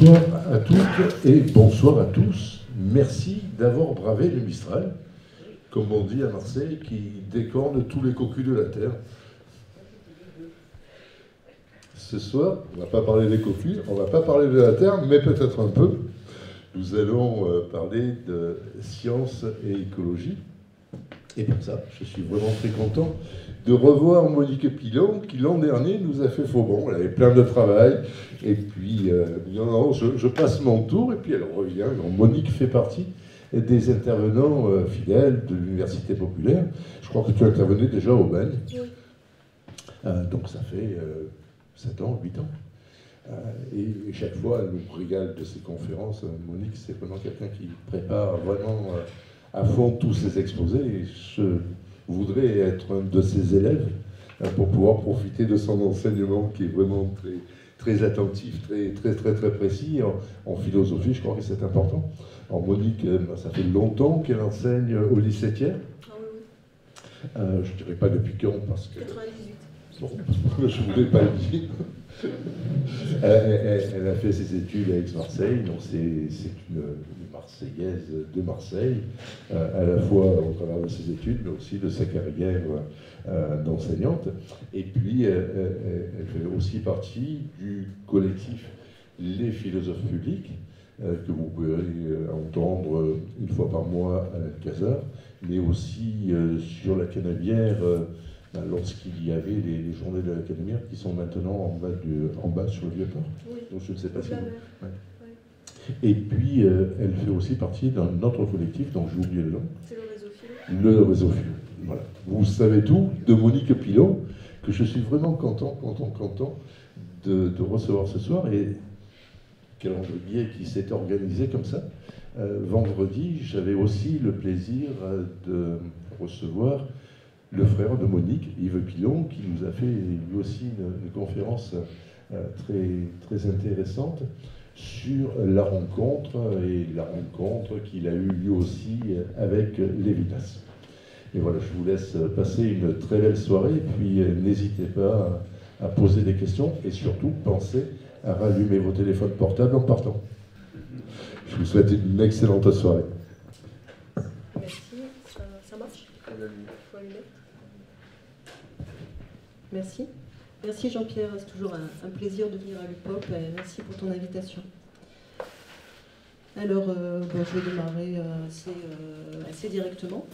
Bonsoir à toutes et bonsoir à tous. Merci d'avoir bravé le Mistral, comme on dit à Marseille, qui décorne tous les cocus de la Terre. Ce soir, on ne va pas parler des cocus, on ne va pas parler de la Terre, mais peut-être un peu. Nous allons euh, parler de science et écologie. Et pour ça, je suis vraiment très content de revoir Monique Pilon, qui l'an dernier nous a fait faux bon. Elle avait plein de travail. Et puis, euh, non, non, je, passe mon tour, et puis elle revient. Monique fait partie des intervenants euh, fidèles de l'Université populaire. Je crois que tu intervenais déjà au BAN. Euh, donc ça fait 7 ans, 8 ans. et, chaque fois, elle nous régale de ses conférences. Monique, c'est vraiment quelqu'un qui prépare vraiment à fond tous ses exposés. Et je voudrais être un de ses élèves euh, pour pouvoir profiter de son enseignement qui est vraiment très, très attentif, très, très, très, très précis. En, philosophie, je crois que c'est important. En Monique, euh, ça fait longtemps qu'elle enseigne au lycée Thiers. Ah euh, je ne dirais pas depuis quand, parce que... 98. Bon, je ne voulais pas le dire. elle, a fait ses études à Aix-Marseille, donc c'est une, Marseillaise de Marseille, euh, à la fois au travers de ses études, mais aussi de sa carrière euh, d'enseignante. Et puis, elle fait aussi partie du collectif Les philosophes publics, euh, que vous pouvez entendre une fois par mois à l'Alcazar, mais aussi sur la Canavière bah, lorsqu'il y avait les, journées de l'Académie qui sont maintenant en bas, en bas sur le vieux port. Donc je ne sais pas si vous... Et puis, euh, elle fait aussi partie d'un autre collectif dont j'ai oublié le nom. C'est le réseau Philo. Le réseau Philo. Voilà. Vous savez tout de Monique Pilot, que je suis vraiment content, content, content de, recevoir ce soir et calendrier qui s'est organisé comme ça. Euh, vendredi, j'avais aussi le plaisir euh, de recevoir le frère de Monique, Yves Pilon, qui nous a fait lui aussi une, conférence euh, très, très intéressante sur la rencontre et la rencontre qu'il a eue lui aussi avec Lévitas. Et voilà, je vous laisse passer une très belle soirée, puis n'hésitez pas à poser des questions et surtout pensez à rallumer vos téléphones portables en partant. Je vous souhaite une excellente soirée. Merci, ça, marche? Merci. Merci Jean-Pierre, c'est toujours un, plaisir de venir à l'UPOP et merci pour ton invitation. Alors, euh, je vais démarrer euh, euh, assez, directement.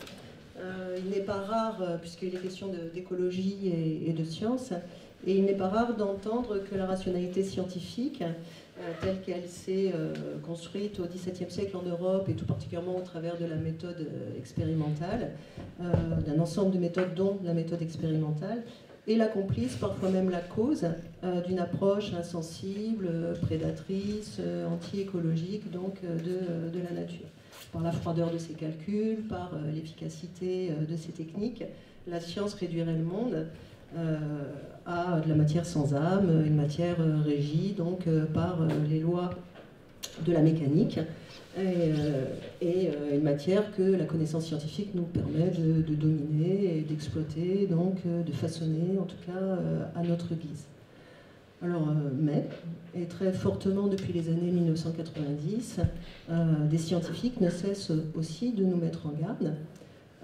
il n'est pas rare, puisqu'il est question d'écologie et, de science, et il n'est pas rare d'entendre que la rationalité scientifique, telle qu'elle s'est construite au XVIIe siècle en Europe, et tout particulièrement au travers de la méthode expérimentale, d'un ensemble de méthodes dont la méthode expérimentale, et la complice, parfois même la cause, euh, d'une approche insensible, prédatrice, euh, anti-écologique donc euh, de, de, la nature. Par la froideur de ses calculs, par l'efficacité de ses techniques, la science réduirait le monde à de la matière sans âme, une matière régie donc par les lois de la mécanique et, euh, euh, une matière que la connaissance scientifique nous permet de, dominer et d'exploiter, donc euh, de façonner en tout cas à notre guise. Alors, mais, et très fortement depuis les années 1990, des scientifiques ne cessent aussi de nous mettre en garde.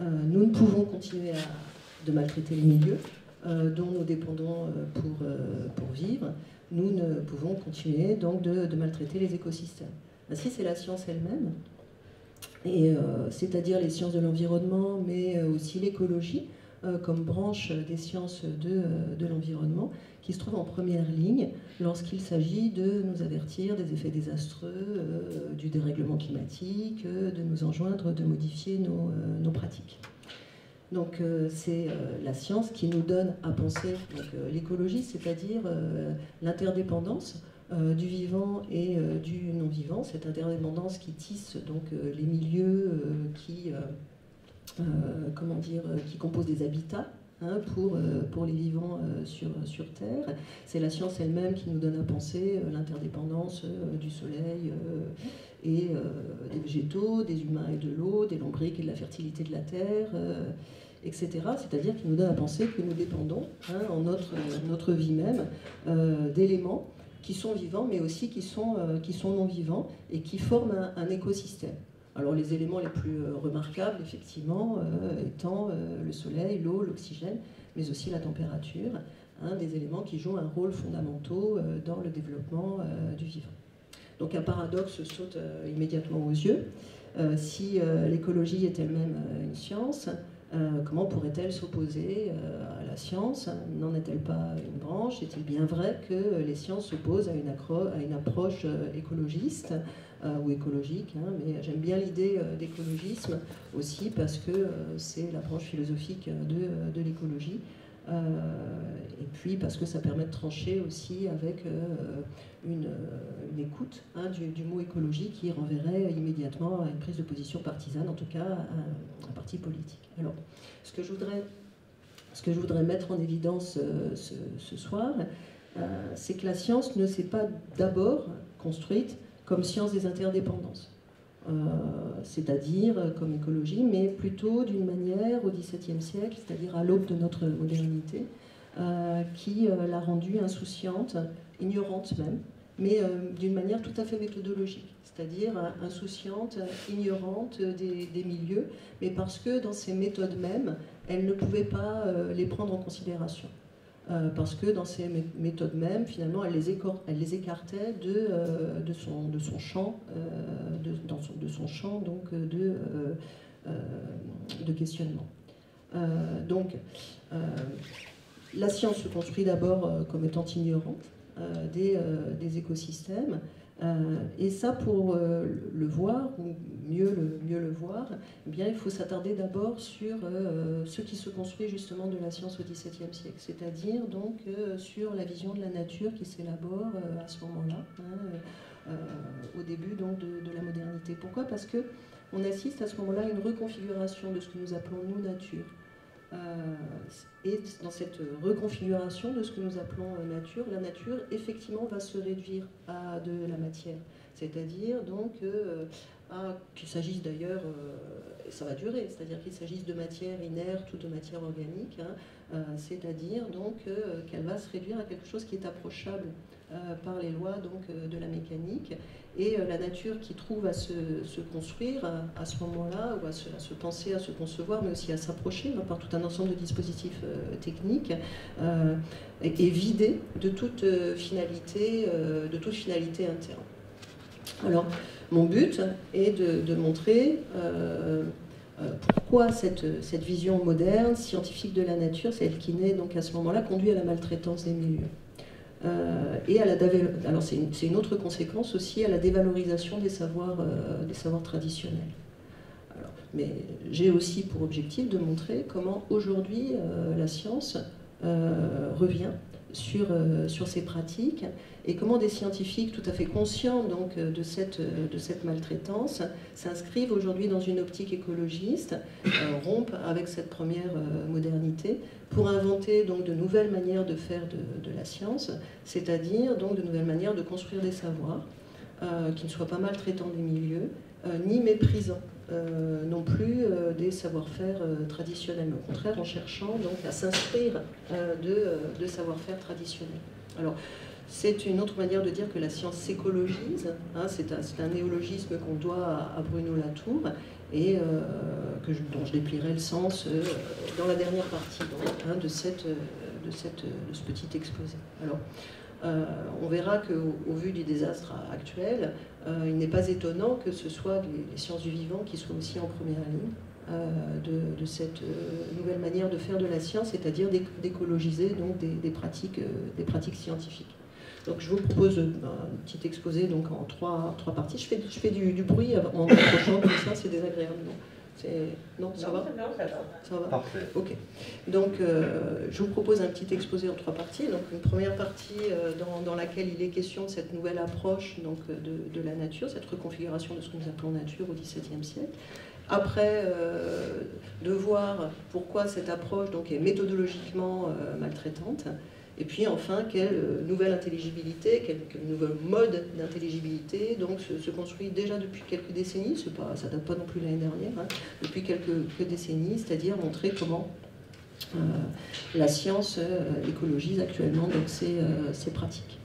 nous ne pouvons continuer à, maltraiter les milieux dont nous dépendons pour vivre. Nous ne pouvons continuer donc de maltraiter les écosystèmes. Ben, si c'est la science elle-même, et euh, c'est-à-dire les sciences de l'environnement, mais euh, aussi l'écologie, euh, comme branche des sciences de, l'environnement, qui se trouve en première ligne lorsqu'il s'agit de nous avertir des effets désastreux du dérèglement climatique, de nous enjoindre de modifier nos pratiques. Donc c'est la science qui nous donne à penser l'écologie, c'est-à-dire l'interdépendance euh, du vivant et euh, du non-vivant, cette interdépendance qui tisse donc euh, les milieux qui, qui composent des habitats hein, pour, pour les vivants sur, sur Terre. C'est la science elle-même qui nous donne à penser l'interdépendance du soleil et des végétaux, des humains et de l'eau, des lombriques et de la fertilité de la Terre etc. C'est-à-dire qui nous donne à penser que nous dépendons, hein, en notre, vie même, d'éléments qui sont vivants, mais aussi qui sont, qui sont non vivants et qui forment un, écosystème. Alors les éléments les plus remarquables, effectivement, étant le soleil, l'eau, l'oxygène, mais aussi la température, hein, des éléments qui jouent un rôle fondamental dans le développement du vivant. Donc un paradoxe saute immédiatement aux yeux. si l'écologie est elle-même une science, euh, comment pourrait-elle s'opposer euh, à la science? N'en est-elle pas une branche? Est-il bien vrai que les sciences s'opposent à une, approche euh, écologiste? Ou écologique hein? Mais j'aime bien l'idée d'écologisme aussi parce que c'est l'approche philosophique de, de l'écologie. et puis parce que ça permet de trancher aussi avec une, écoute hein, du, mot écologie qui renverrait immédiatement à une prise de position partisane, en tout cas à un parti politique. Alors, ce que je voudrais, ce que je voudrais mettre en évidence euh, ce, soir, euh, c'est que la science ne s'est pas d'abord construite comme science des interdépendances. Euh, c'est-à-dire comme écologie, mais plutôt d'une manière au XVIIe siècle, c'est-à-dire à, l'aube de notre modernité, qui l'a rendue insouciante, ignorante même, mais d'une manière tout à fait méthodologique c'est-à-dire insouciante, ignorante des, milieux, mais parce que dans ces méthodes mêmes, elle ne pouvait pas euh, les prendre en considération. Euh, parce que dans ces méthodes mêmes, finalement, elle les, écartait de, euh, de, son, champ, son, de son champ donc, de, questionnement. donc, la science se construit d'abord comme étant ignorante des écosystèmes, euh, et ça, pour euh, le voir, ou mieux le, mieux le voir, eh bien, il faut s'attarder d'abord sur euh, ce qui se construit justement de la science au XVIIe siècle, c'est-à-dire donc sur la vision de la nature qui s'élabore à ce moment-là, hein, au début donc, de, de, la modernité. Pourquoi? Parce que on assiste à ce moment-là à une reconfiguration de ce que nous appelons nous nature. Euh, et dans cette reconfiguration de ce que nous appelons euh, nature, la nature effectivement va se réduire à de la matière. C'est-à-dire donc euh, qu'il s'agisse d'ailleurs, ça va durer, c'est-à-dire qu'il s'agisse de matière inerte ou de matière organique, hein, c'est-à-dire donc qu'elle va se réduire à quelque chose qui est approchable par les lois donc, de la mécanique et euh, la nature qui trouve à se, construire à, ce moment-là, ou à se, penser, à se concevoir, mais aussi à s'approcher hein, par tout un ensemble de dispositifs euh, techniques, euh, est, vidée de toute finalité, de toute finalité interne. Alors, mon but est de, montrer pourquoi cette, cette, vision moderne, scientifique de la nature, celle qui naît donc à ce moment-là, conduit à la maltraitance des milieux. Euh, et à la c'est une, autre conséquence aussi à la dévalorisation des savoirs, euh, traditionnels. mais j'ai aussi pour objectif de montrer comment aujourd'hui euh, la science revient sur, sur ces pratiques et comment des scientifiques tout à fait conscients donc, de, cette, de cette maltraitance s'inscrivent aujourd'hui dans une optique écologiste, rompent avec cette première modernité pour inventer donc de nouvelles manières de faire de, la science, c'est-à-dire de nouvelles manières de construire des savoirs euh, qui ne soient pas maltraitants des milieux, euh, ni méprisants euh, non plus des savoir-faire traditionnels, au contraire en cherchant donc à s'instruire de, de savoir-faire traditionnels. Alors, c'est une autre manière de dire que la science s'écologise. Hein, c'est un, néologisme qu'on doit à, Bruno Latour et euh, que dont je déplierai le sens euh, dans la dernière partie hein, de, cette, de, cette, de, ce petit exposé. Alors, euh, on verra qu'au au vu du désastre actuel, il n'est pas étonnant que ce soit les, sciences du vivant qui soient aussi en première ligne de, de, cette nouvelle manière de faire de la science, c'est-à-dire d'écologiser donc des, pratiques, des pratiques scientifiques. Donc je vous propose un petit exposé donc en trois, parties. Je fais, du, bruit en approchant comme ça, c'est désagréable. Ça va ça va. Parfait. Ok. Donc euh, je vous propose un petit exposé en trois parties. Donc une première partie euh, dans, laquelle il est question de cette nouvelle approche donc, de, la nature, cette reconfiguration de ce que nous appelons nature au XVIIe siècle. Après, euh, de voir pourquoi cette approche donc, est méthodologiquement maltraitante et puis enfin, quelle euh, nouvelle intelligibilité, quel, nouvel mode d'intelligibilité donc se, construit déjà depuis quelques décennies, pas, ça date pas non plus l'année dernière, hein, depuis quelques, décennies, c'est-à-dire montrer comment euh, la science euh, écologise actuellement donc, ces, pratiques.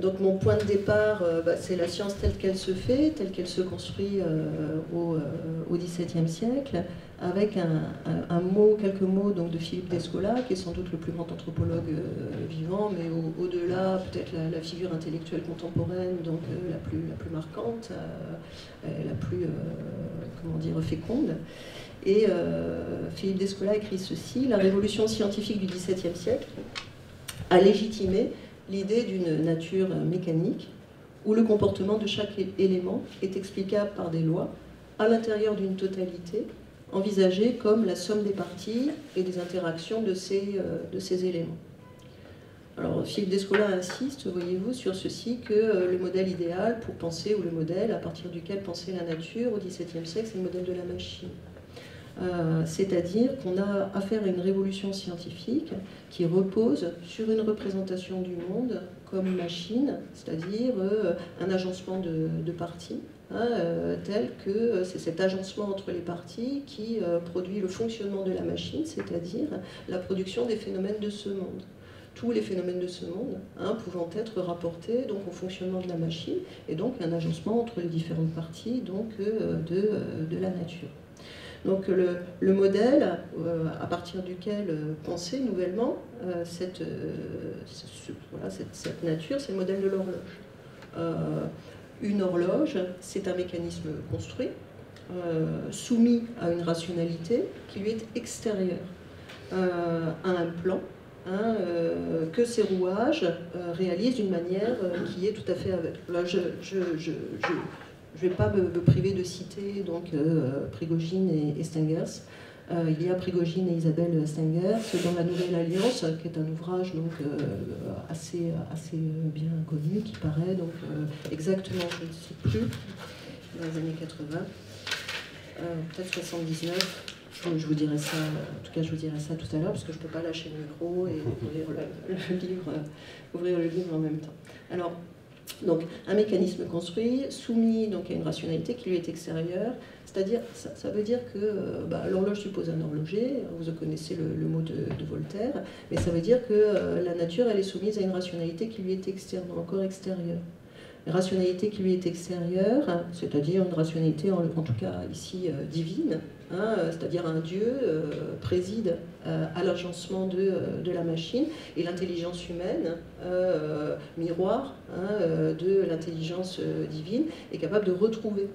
Donc mon point de départ, euh, bah, c'est la science telle qu'elle se fait, telle qu'elle se construit au, XVIIe siècle, avec un, mot, quelques mots donc, de Philippe Descola, qui est sans doute le plus grand anthropologue vivant, mais au-delà, peut-être la, figure intellectuelle contemporaine, donc la, plus, la plus marquante, la plus, comment dire, féconde. Et euh, Philippe Descola écrit ceci La révolution scientifique du XVIIe siècle a légitimé l'idée d'une nature mécanique où le comportement de chaque élément est explicable par des lois à l'intérieur d'une totalité envisagée comme la somme des parties et des interactions de ces, euh, éléments. Alors Philippe Descola insiste, voyez-vous, sur ceci que euh, le modèle idéal pour penser, ou le modèle à partir duquel penser la nature au XVIIe siècle, c'est le modèle de la machine. Euh, c'est-à-dire qu'on a affaire à une révolution scientifique qui repose sur une représentation du monde comme machine, c'est-à-dire euh, un agencement de, parties, hein, euh, tel que c'est cet agencement entre les parties qui produit le fonctionnement de la machine, c'est-à-dire la production des phénomènes de ce monde tous les phénomènes de ce monde hein, pouvant être rapportés donc, au fonctionnement de la machine et donc un agencement entre les différentes parties donc, de la nature. Donc le, modèle euh, à partir duquel euh, penser nouvellement euh, cette, cette, nature, c'est le modèle de l'horloge. une horloge, c'est un mécanisme construit, soumis à une rationalité qui lui est extérieure à un plan hein, que ces rouages réalisent d'une manière qui est tout à fait avec. Là, je, je ne vais pas me, priver de citer donc, euh, Prigogine et, Stengers. Euh, il y a Prigogine et Isabelle Stengers dans La Nouvelle Alliance, qui est un ouvrage donc, euh, assez, assez bien connu, qui paraît donc, exactement, je ne sais plus, dans les années 80, peut-être 79. Je, vous dirai ça, en tout cas, je vous dirai ça tout à l'heure, parce que je ne peux pas lâcher le micro et ouvrir le, livre, ouvrir le livre en même temps. Alors, donc un mécanisme construit, soumis donc, à une rationalité qui lui est extérieure, c'est-à-dire, ça, veut dire que euh, bah, l'horloge suppose un horloger, vous connaissez le, mot de, Voltaire, mais ça veut dire que euh, la nature, elle est soumise à une rationalité qui lui est externe, encore extérieure. Une rationalité qui lui est extérieure, c'est-à-dire une rationalité, en, tout cas ici, euh, divine, Euh, c'est-à-dire un Dieu euh, préside euh, à l'agencement de, la machine et l'intelligence humaine, miroir hein, de l'intelligence divine, est capable de retrouver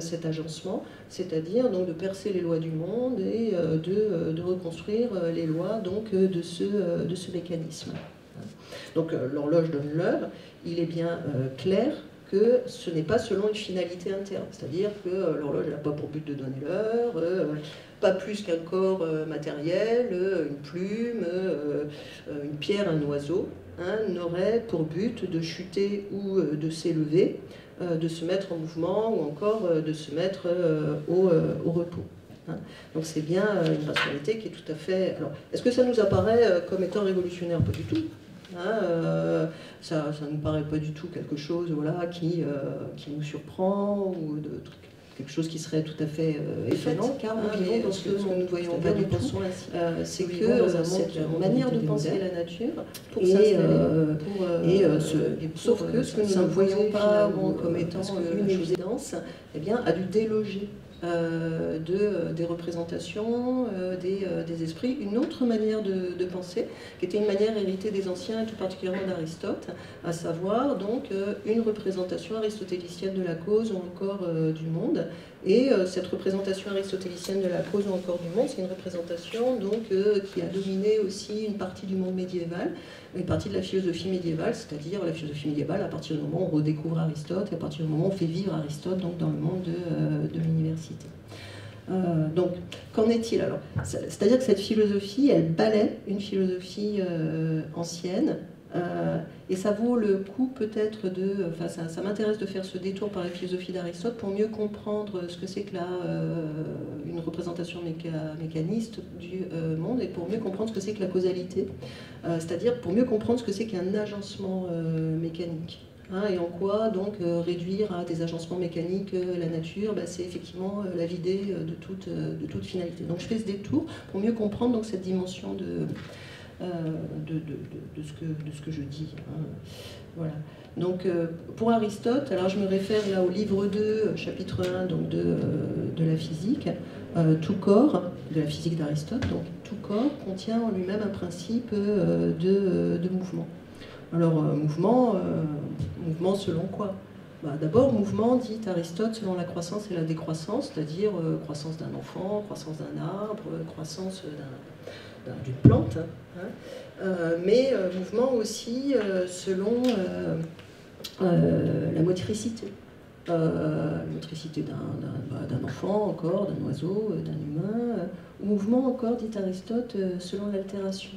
cet agencement, c'est-à-dire donc de percer les lois du monde et de, reconstruire les lois donc, de, ce, de ce mécanisme. Donc l'horloge donne l'heure, il est bien clair que ce n'est pas selon une finalité interne. C'est-à-dire que euh, l'horloge n'a pas pour but de donner l'heure, euh, pas plus qu'un corps euh, matériel, une plume, une pierre, un oiseau, hein, n'aurait pour but de chuter ou de s'élever, de se mettre en mouvement ou encore de se mettre au, repos. Hein. Donc c'est bien une rationalité qui est tout à fait... Alors, est-ce que ça nous apparaît comme étant révolutionnaire? Pas du tout. Hein, euh, ça ne nous paraît pas du tout quelque chose voilà, qui, euh, qui nous surprend ou de, quelque chose qui serait tout à fait euh, étonnant, car nous vivons dans ce, que, nous ne voyons pas du tout. c'est que cette manière de penser la nature, pour et, et, sauf que ce que nous ne voyons pas comme étant une évidence, eh bien, a dû déloger euh, de, euh, des représentations, euh, des, des, esprits, une autre manière de, de, penser, qui était une manière héritée des anciens et tout particulièrement d'Aristote, à savoir donc une représentation aristotélicienne de la cause ou encore du monde. Et cette représentation aristotélicienne de la cause ou encore du monde, c'est une représentation donc, qui a dominé aussi une partie du monde médiéval, une partie de la philosophie médiévale, c'est-à-dire la philosophie médiévale à partir du moment où on redécouvre Aristote à partir du moment où on fait vivre Aristote donc, dans le monde de, de l'université. Euh, donc, qu'en est-il? Alors C'est-à-dire que cette philosophie, elle balaie une philosophie euh, ancienne, euh, et ça vaut le coup peut-être de... Enfin, ça, m'intéresse de faire ce détour par la philosophie d'Aristote pour mieux comprendre ce que c'est que là, une représentation mécaniste du monde, et pour mieux comprendre ce que c'est que la causalité, c'est-à-dire pour mieux comprendre ce que c'est qu'un agencement mécanique. Hein, et en quoi donc euh, réduire à des agencements mécaniques euh, la nature, bah, c'est effectivement euh, la vider de toute, de toute finalité. Donc je fais ce détour pour mieux comprendre donc, cette dimension de, de, de, ce que, je dis. Hein. Voilà. Donc pour Aristote, alors je me réfère là au livre 2, chapitre 1 donc de, de la physique, tout corps, de la physique d'Aristote, donc tout corps contient en lui-même un principe de, mouvement. Alors, mouvement, mouvement selon quoi? Bah, d'abord, mouvement, dit Aristote, selon la croissance et la décroissance, c'est-à-dire euh, croissance d'un enfant, croissance d'un arbre, croissance d'une plante, hein, euh, mais euh, mouvement aussi selon la motricité. motricité bah, d'un enfant encore, d'un oiseau, d'un humain, mouvement encore, dit Aristote, selon l'altération.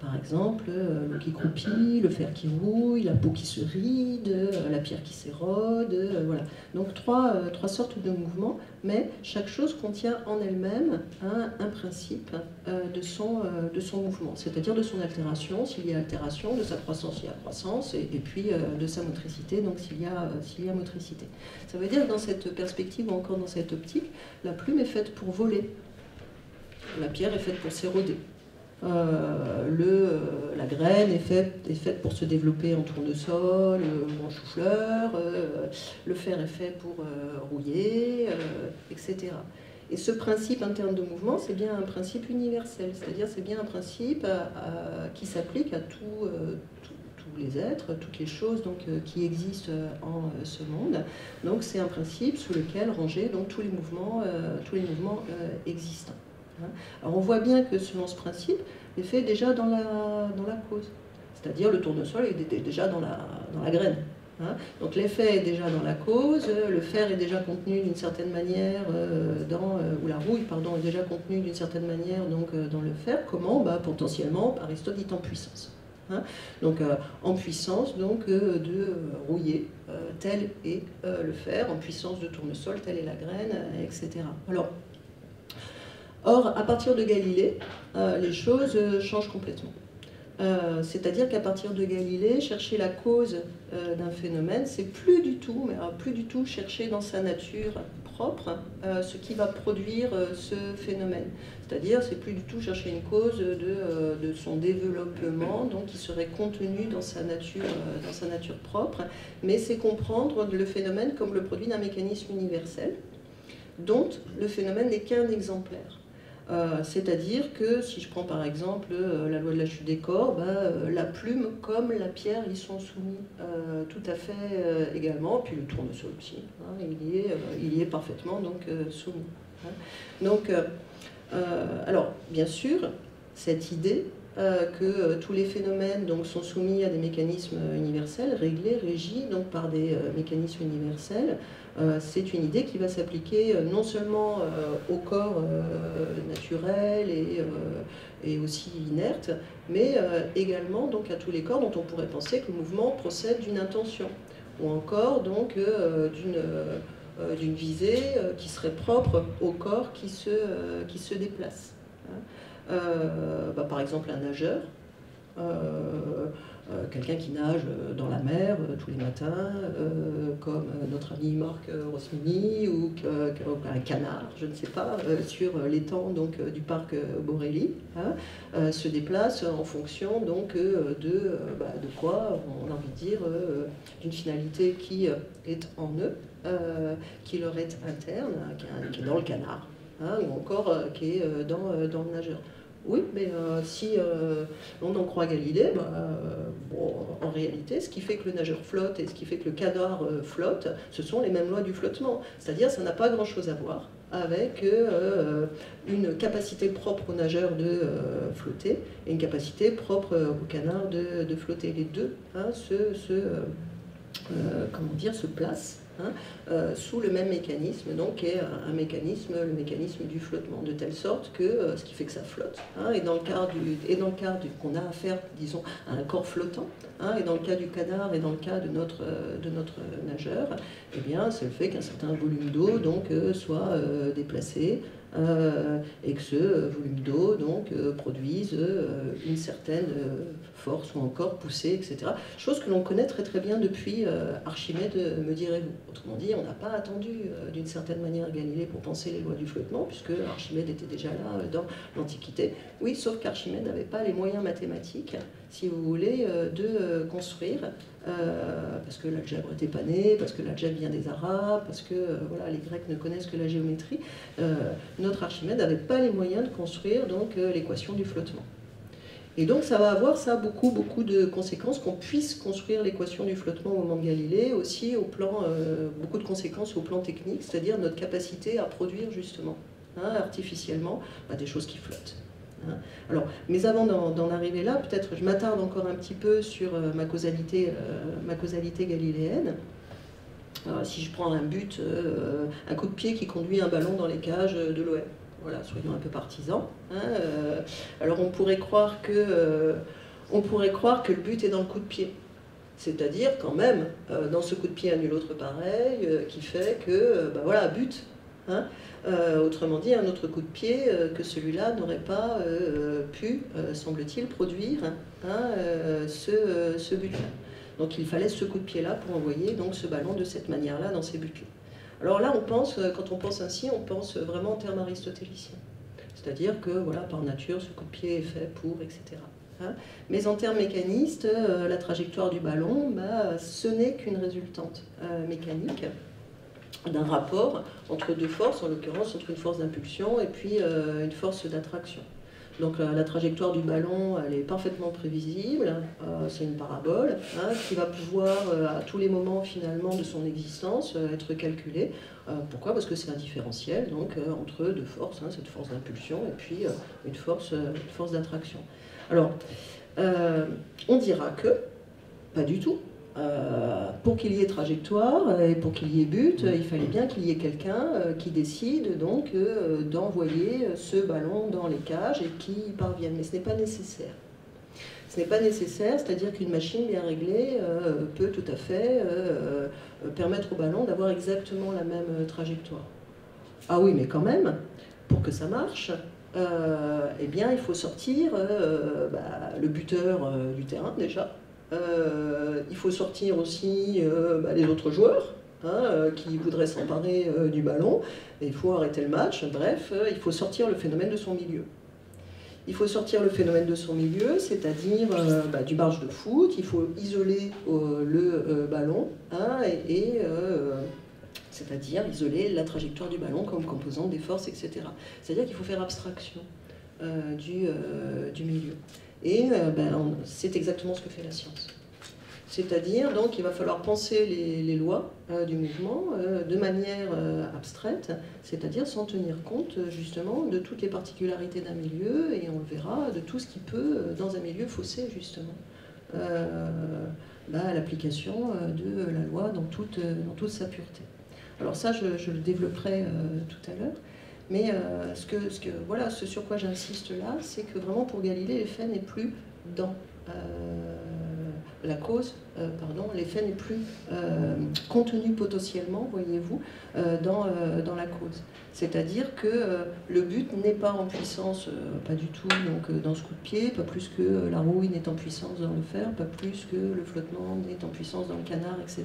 Par exemple, euh, l'eau qui croupit, le fer qui rouille, la peau qui se ride, euh, la pierre qui s'érode, euh, voilà. Donc trois, sortes de mouvements, mais chaque chose contient en elle-même un, principe de, son, de son mouvement, c'est-à-dire de son altération, s'il y a altération, de sa croissance s'il y a croissance, et, puis de sa motricité, donc s'il y, a, s'il y a motricité. Ça veut dire que dans cette perspective, ou encore dans cette optique, la plume est faite pour voler, la pierre est faite pour s'éroder. Euh, le, euh, la graine est faite, pour se développer en tournesol ou en chou-fleur, euh, le fer est fait pour rouiller, etc. Et ce principe interne de mouvement, c'est bien un principe universel, c'est-à-dire c'est bien un principe qui s'applique à tous les êtres, toutes les choses donc, qui existent en ce monde. Donc c'est un principe sous lequel ranger donc, tous les mouvements, tous les mouvements existants. Hein. Alors on voit bien que selon ce principe, est fait déjà dans la, dans la cause. C'est-à-dire le tournesol est déjà dans la, dans la graine. Hein. Donc l'effet est déjà dans la cause, le fer est déjà contenu d'une certaine manière euh, dans, euh, ou la rouille pardon, est déjà contenue d'une certaine manière donc, euh, dans le fer. Comment? Bah, Potentiellement, Aristote dit en puissance. Hein. donc en puissance donc, de rouiller, tel est le fer, en puissance de tournesol, telle est la graine, etc. Alors Or, à partir de Galilée, euh, les choses euh, changent complètement. Euh, c'est-à-dire qu'à partir de Galilée, chercher la cause d'un phénomène, c'est plus du tout, mais plus du tout chercher dans sa nature propre ce qui va produire ce phénomène. C'est-à-dire, c'est plus du tout chercher une cause de, son développement, donc qui serait contenu dans sa nature, dans sa nature propre, mais c'est comprendre le phénomène comme le produit d'un mécanisme universel, dont le phénomène n'est qu'un exemplaire. Euh, c'est-à-dire que si je prends par exemple euh, la loi de la chute des corps, bah, euh, la plume comme la pierre y sont soumis tout à fait également, puis le tournesol aussi, hein, il, y est, il y est parfaitement donc, soumis. Hein. Donc, alors bien sûr, cette idée que tous les phénomènes donc, sont soumis à des mécanismes universels, réglés, régis donc, par des mécanismes universels, c'est une idée qui va s'appliquer euh, non seulement euh, au corps naturel et, aussi inerte, mais également donc, à tous les corps dont on pourrait penser que le mouvement procède d'une intention, ou encore donc d'une visée qui serait propre au corps qui se, déplace. Hein. Bah, par exemple, un nageur. Euh, quelqu'un qui nage euh, dans la mer euh, tous les matins, comme notre ami Marc Rosmini, ou un canard, je ne sais pas, sur l'étang donc, du parc Borelli, hein, se déplace en fonction donc, de, bah, de quoi, on a envie de dire, d'une finalité qui est en eux, qui leur est interne, qui est dans le canard, hein, ou encore qui est dans, dans le nageur. Oui, mais euh, si euh, on en croit Galilée, bah, euh, en réalité, ce qui fait que le nageur flotte et ce qui fait que le canard flotte, ce sont les mêmes lois du flottement. C'est-à-dire, ça n'a pas grand-chose à voir avec une capacité propre au nageur de flotter et une capacité propre au canard de, flotter. Les deux hein, comment dire, se placent Hein, euh, sous le même mécanisme, donc est un, mécanisme, le mécanisme du flottement, de telle sorte que euh, ce qui fait que ça flotte, hein, et dans le cas du, et dans le cas qu'on a affaire, disons, à un corps flottant, hein, et dans le cas du canard et dans le cas de notre, euh, de notre nageur, eh bien, c'est le fait qu'un certain volume d'eau donc soit déplacé et que ce volume d'eau donc produise une certaine force ou encore poussée, etc. Chose que l'on connaît très très bien depuis Archimède, me direz-vous. Autrement dit, on n'a pas attendu euh, d'une certaine manière Galilée pour penser les lois du flottement, puisque Archimède était déjà là euh, dans l'Antiquité. Oui, sauf qu'Archimède n'avait pas les moyens mathématiques, si vous voulez, euh, de construire, parce que l'algèbre n'était pas née, parce que l'algèbre vient des Arabes, parce que voilà, les Grecs ne connaissent que la géométrie. notre Archimède n'avait pas les moyens de construire donc l'équation du flottement. Et donc ça va avoir ça beaucoup beaucoup de conséquences qu'on puisse construire l'équation du flottement au moment de Galilée, aussi au plan euh, beaucoup de conséquences au plan technique, c'est-à-dire notre capacité à produire justement hein, artificiellement bah, des choses qui flottent. Hein. Alors, mais avant d'en arriver là, peut-être je m'attarde encore un petit peu sur euh, ma causalité, euh, ma causalité galiléenne. si je prends un but, un coup de pied qui conduit un ballon dans les cages de l'OM. Voilà, soyons un peu partisans. Hein, euh, alors on pourrait croire que euh, le but est dans le coup de pied. C'est-à-dire quand même, euh, dans ce coup de pied à nul autre pareil, qui fait que, ben voilà, but. Hein. autrement dit, un autre coup de pied que celui-là n'aurait pas pu, semble-t-il, produire hein, ce, ce but-là. Donc il fallait ce coup de pied-là pour envoyer donc, ce ballon de cette manière-là dans ces buts-là. Alors là, on pense, euh, quand on pense ainsi, on pense vraiment en termes aristotéliciens. C'est-à-dire que, voilà, par nature, ce coup de pied est fait pour, etc. Hein. Mais en termes mécanistes, euh, la trajectoire du ballon, bah, ce n'est qu'une résultante euh, mécanique d'un rapport entre deux forces, en l'occurrence entre une force d'impulsion et puis une force d'attraction. Donc la, trajectoire du ballon, elle est parfaitement prévisible. Euh, c'est une parabole hein, qui va pouvoir, euh, à tous les moments finalement de son existence, euh, être calculée. pourquoi? Parce que c'est un différentiel donc, entre deux forces, hein, cette force d'impulsion et puis une force, une force d'attraction. Alors, on dira que, pas du tout. Euh, pour qu'il y ait trajectoire et pour qu'il y ait but, il fallait bien qu'il y ait quelqu'un euh, qui décide donc euh, d'envoyer ce ballon dans les cages et qui y parvienne. Mais ce n'est pas nécessaire. Ce n'est pas nécessaire, c'est-à-dire qu'une machine bien réglée peut tout à fait permettre au ballon d'avoir exactement la même trajectoire. Ah oui, mais quand même, pour que ça marche, eh bien, il faut sortir bah, le buteur du terrain déjà, il faut sortir aussi euh, bah, les autres joueurs hein, euh, qui voudraient s'emparer du ballon. il faut arrêter le match. Bref, il faut sortir le phénomène de son milieu. Il faut sortir le phénomène de son milieu, c'est-à-dire bah, du barge de foot. Il faut isoler le ballon hein, et, c'est-à-dire isoler la trajectoire du ballon comme composant des forces, etc. C'est-à-dire qu'il faut faire abstraction du, du milieu. Et euh, ben, c'est exactement ce que fait la science. C'est-à-dire, donc, il va falloir penser les, lois euh, du mouvement euh, de manière abstraite, c'est-à-dire sans tenir compte justement de toutes les particularités d'un milieu, et on le verra, de tout ce qui peut, dans un milieu, fausser justement bah, l'application de la loi dans toute, dans toute sa pureté. Alors ça, je le développerai tout à l'heure. Mais euh, ce, que, ce, que, voilà, ce sur quoi j'insiste là, c'est que vraiment pour Galilée, l'effet n'est plus dans euh, la cause, euh, pardon, l'effet n'est plus contenu potentiellement, voyez-vous, dans, dans la cause. C'est-à-dire que le but n'est pas en puissance, pas du tout donc, dans ce coup de pied, pas plus que la rouille n'est en puissance dans le fer, pas plus que le flottement n'est en puissance dans le canard, etc.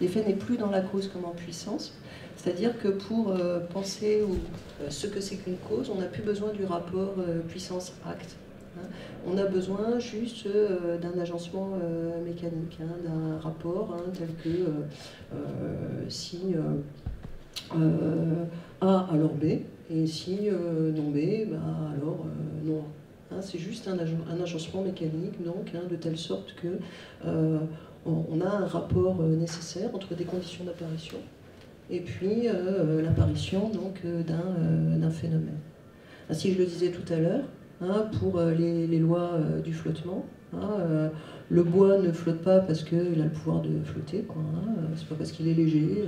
L'effet n'est plus dans la cause comme en puissance, c'est-à-dire que pour euh, penser euh, ce que c'est qu'une cause, on n'a plus besoin du rapport euh, puissance-acte. Hein. On a besoin juste d'un agencement mécanique, hein, d'un rapport hein, tel que si A alors B, et si non B, bah, alors non A. c'est juste un, agencement mécanique, donc, de telle sorte que on a un rapport nécessaire entre des conditions d'apparition et puis euh, l'apparition donc euh, euh, d'un phénomène. Ainsi, je le disais tout à l'heure, hein, pour les, lois du flottement, hein, le bois ne flotte pas parce qu'il a le pouvoir de flotter, hein, c'est pas parce qu'il est léger.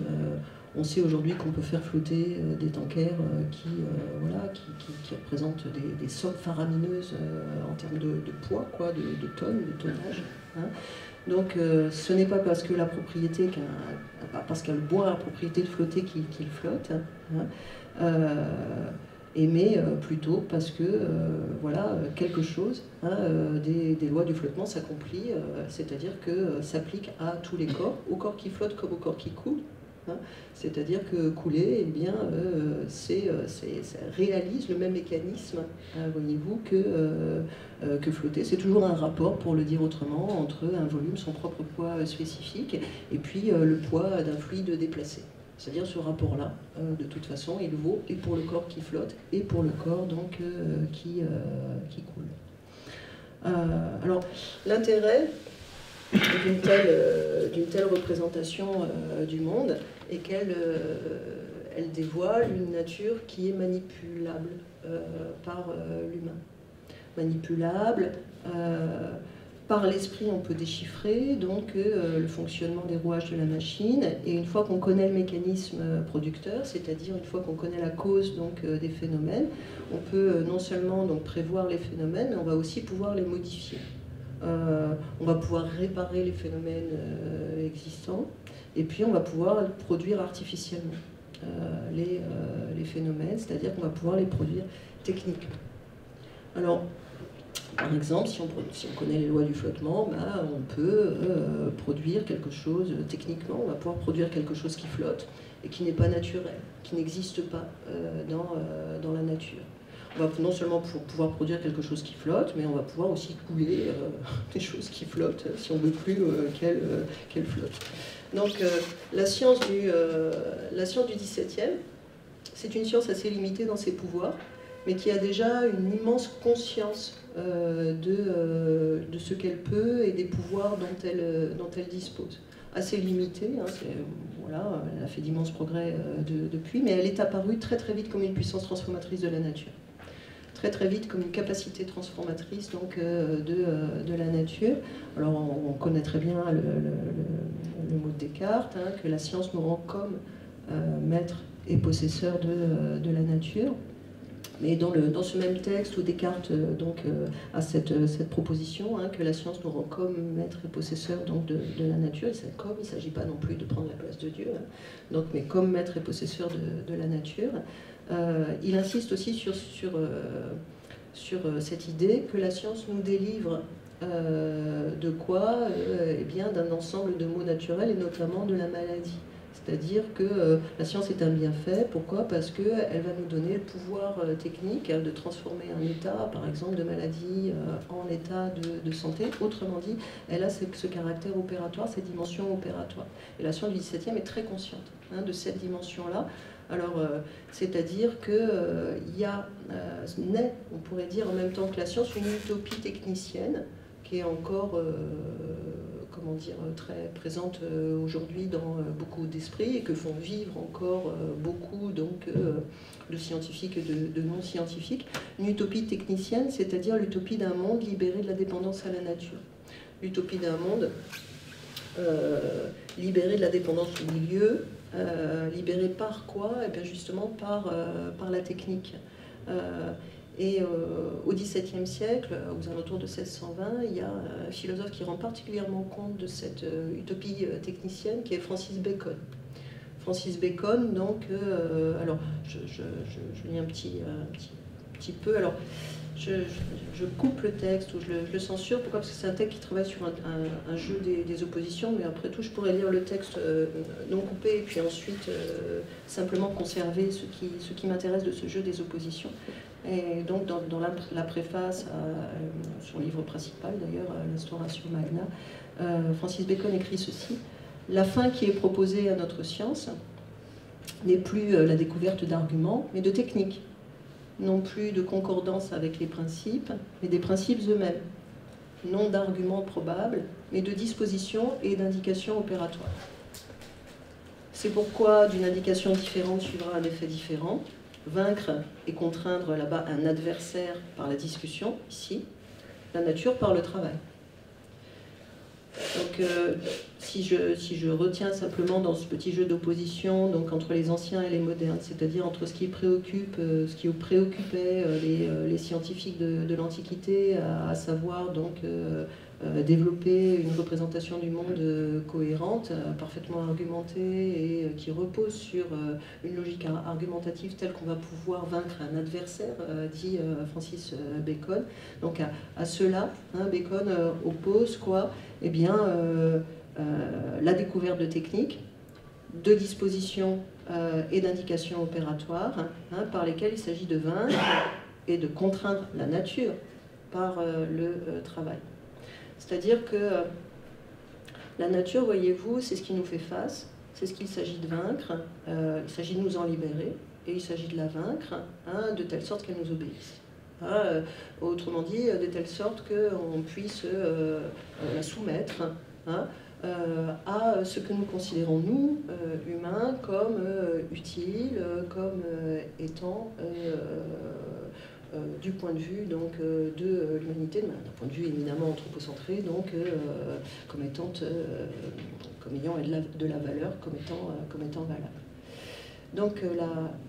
on sait aujourd'hui qu'on peut faire flotter des tankers qui, voilà, qui, représentent des, sommes faramineuses en termes de, poids, quoi, de, de, tonnes, de tonnage. Donc euh, ce n'est pas parce que la propriété, parce qu'elle boit la propriété de flotter qu'il flotte, hein, euh, mais euh, plutôt parce que voilà quelque chose hein, des, lois du flottement s'accomplit, c'est-à-dire que s'applique à tous les corps, au corps qui flotte comme au corps qui coule. Hein. C'est-à-dire que couler, eh bien, euh, c'est, ça réalise le même mécanisme, hein, voyez-vous, que, que flotter. C'est toujours un rapport, pour le dire autrement, entre un volume, son propre poids spécifique, et puis le poids d'un fluide déplacé. C'est-à-dire ce rapport-là, de toute façon, il vaut et pour le corps qui flotte et pour le corps donc, qui, qui coule. alors, l'intérêt, d'une telle, euh, représentation euh, du monde et qu'elle euh, dévoile une nature qui est manipulable par l'humain. Manipulable, par l'esprit, on peut déchiffrer donc le fonctionnement des rouages de la machine. Et une fois qu'on connaît le mécanisme producteur, c'est-à-dire une fois qu'on connaît la cause des phénomènes, on peut non seulement prévoir les phénomènes, mais on va aussi pouvoir les modifier. Euh, on va pouvoir réparer les phénomènes euh, existants, et puis on va pouvoir produire artificiellement euh, les, phénomènes, c'est-à-dire qu'on va pouvoir les produire techniquement. Alors, par exemple, si on, connaît les lois du flottement, ben, on peut produire quelque chose techniquement, on va pouvoir produire quelque chose qui flotte et qui n'est pas naturel, qui n'existe pas dans la nature on va non seulement pouvoir produire quelque chose qui flotte, mais on va pouvoir aussi couler euh, des choses qui flottent, si on ne veut plus euh, euh, qu'elles flottent. Donc la, science du, la science du 17e, c'est une science assez limitée dans ses pouvoirs, mais qui a déjà une immense conscience de, ce qu'elle peut et des pouvoirs dont elle, dont elle dispose. Assez limitée, hein, voilà, elle a fait d'immenses progrès depuis, mais elle est apparue très très vite comme une puissance transformatrice de la nature très très vite comme une capacité transformatrice donc, euh, de, euh, de, la nature. Alors on, connaît très bien le, mot de Descartes, hein, que la science nous rend comme euh, maître et possesseur de, de, la nature. Mais dans, le, dans ce même texte où Descartes donc, a cette, cette proposition, hein, que la science nous rend comme maître et possesseur donc, de, de la nature, et c'est comme, il ne s'agit pas non plus de prendre la place de Dieu, hein, donc, mais comme maître et possesseur de, la nature, il insiste aussi sur, sur, euh, sur euh, cette idée que la science nous délivre de quoi eh bien, D'un ensemble de mots naturels et notamment de la maladie. C'est-à-dire que la science est un bienfait. Pourquoi? Parce qu'elle va nous donner le pouvoir technique de transformer un état, par exemple, de maladie en état de, santé. Autrement dit, elle a ce, caractère opératoire, cette dimension opératoire. Et la science du XVIIe est très consciente hein, de cette dimension-là. Alors, euh, c'est-à-dire qu'il euh, y a, euh, on pourrait dire en même temps que la science, une utopie technicienne qui est encore, comment dire, très présente aujourd'hui dans beaucoup d'esprits et que font vivre encore beaucoup donc, de scientifiques et de, non-scientifiques. Une utopie technicienne, c'est-à-dire l'utopie d'un monde libéré de la dépendance à la nature. L'utopie d'un monde libéré de la dépendance au milieu, euh, libéré par quoi et eh bien Justement par, euh, par la technique. Euh, et au XVIIe siècle, aux alentours de 1620, il y a un philosophe qui rend particulièrement compte de cette utopie technicienne qui est Francis Bacon. Francis Bacon, donc, alors je, je, je, lis un petit, un petit, petit peu. Alors, je, coupe le texte ou je le, censure. Pourquoi? Parce que c'est un texte qui travaille sur un, jeu des, oppositions, mais après tout, je pourrais lire le texte euh, non coupé et puis ensuite euh, simplement conserver ce qui, m'intéresse de ce jeu des oppositions. Et donc, dans, la, préface à euh, son livre principal, d'ailleurs, L'Instauration Magna, Francis Bacon écrit ceci La fin qui est proposée à notre science n'est plus la découverte d'arguments, mais de techniques non plus de concordance avec les principes, mais des principes eux-mêmes, non d'arguments probables, mais de dispositions et d'indications opératoires. C'est pourquoi d'une indication différente suivra un effet différent. Vaincre et contraindre là-bas un adversaire par la discussion, ici, la nature par le travail. Donc, euh, si, je, si je retiens simplement dans ce petit jeu d'opposition, donc entre les anciens et les modernes, c'est-à-dire entre ce qui préoccupe, euh, ce qui préoccupait euh, les, scientifiques de, l'Antiquité, à, savoir donc développer une représentation du monde euh, cohérente, euh, parfaitement argumentée et qui repose sur une logique argumentative telle qu'on va pouvoir vaincre un adversaire, dit Francis Bacon. Donc à, cela, hein, Bacon oppose quoi? Eh bien, la découverte de techniques, de dispositions et d'indications opératoires hein, par lesquelles il s'agit de vaincre et de contraindre la nature par le travail. C'est-à-dire que la nature, voyez-vous, c'est ce qui nous fait face, c'est ce qu'il s'agit de vaincre, il s'agit de nous en libérer, et il s'agit de la vaincre hein, de telle sorte qu'elle nous obéisse. Hein, euh, autrement dit, de telle sorte qu'on puisse euh, la soumettre hein, euh, à ce que nous considérons, nous, humains, comme utile, comme étant du point de vue donc, de l'humanité, d'un point de vue éminemment anthropocentré, donc comme étant, comme ayant de la, de la valeur, comme étant, comme étant valable. Donc euh,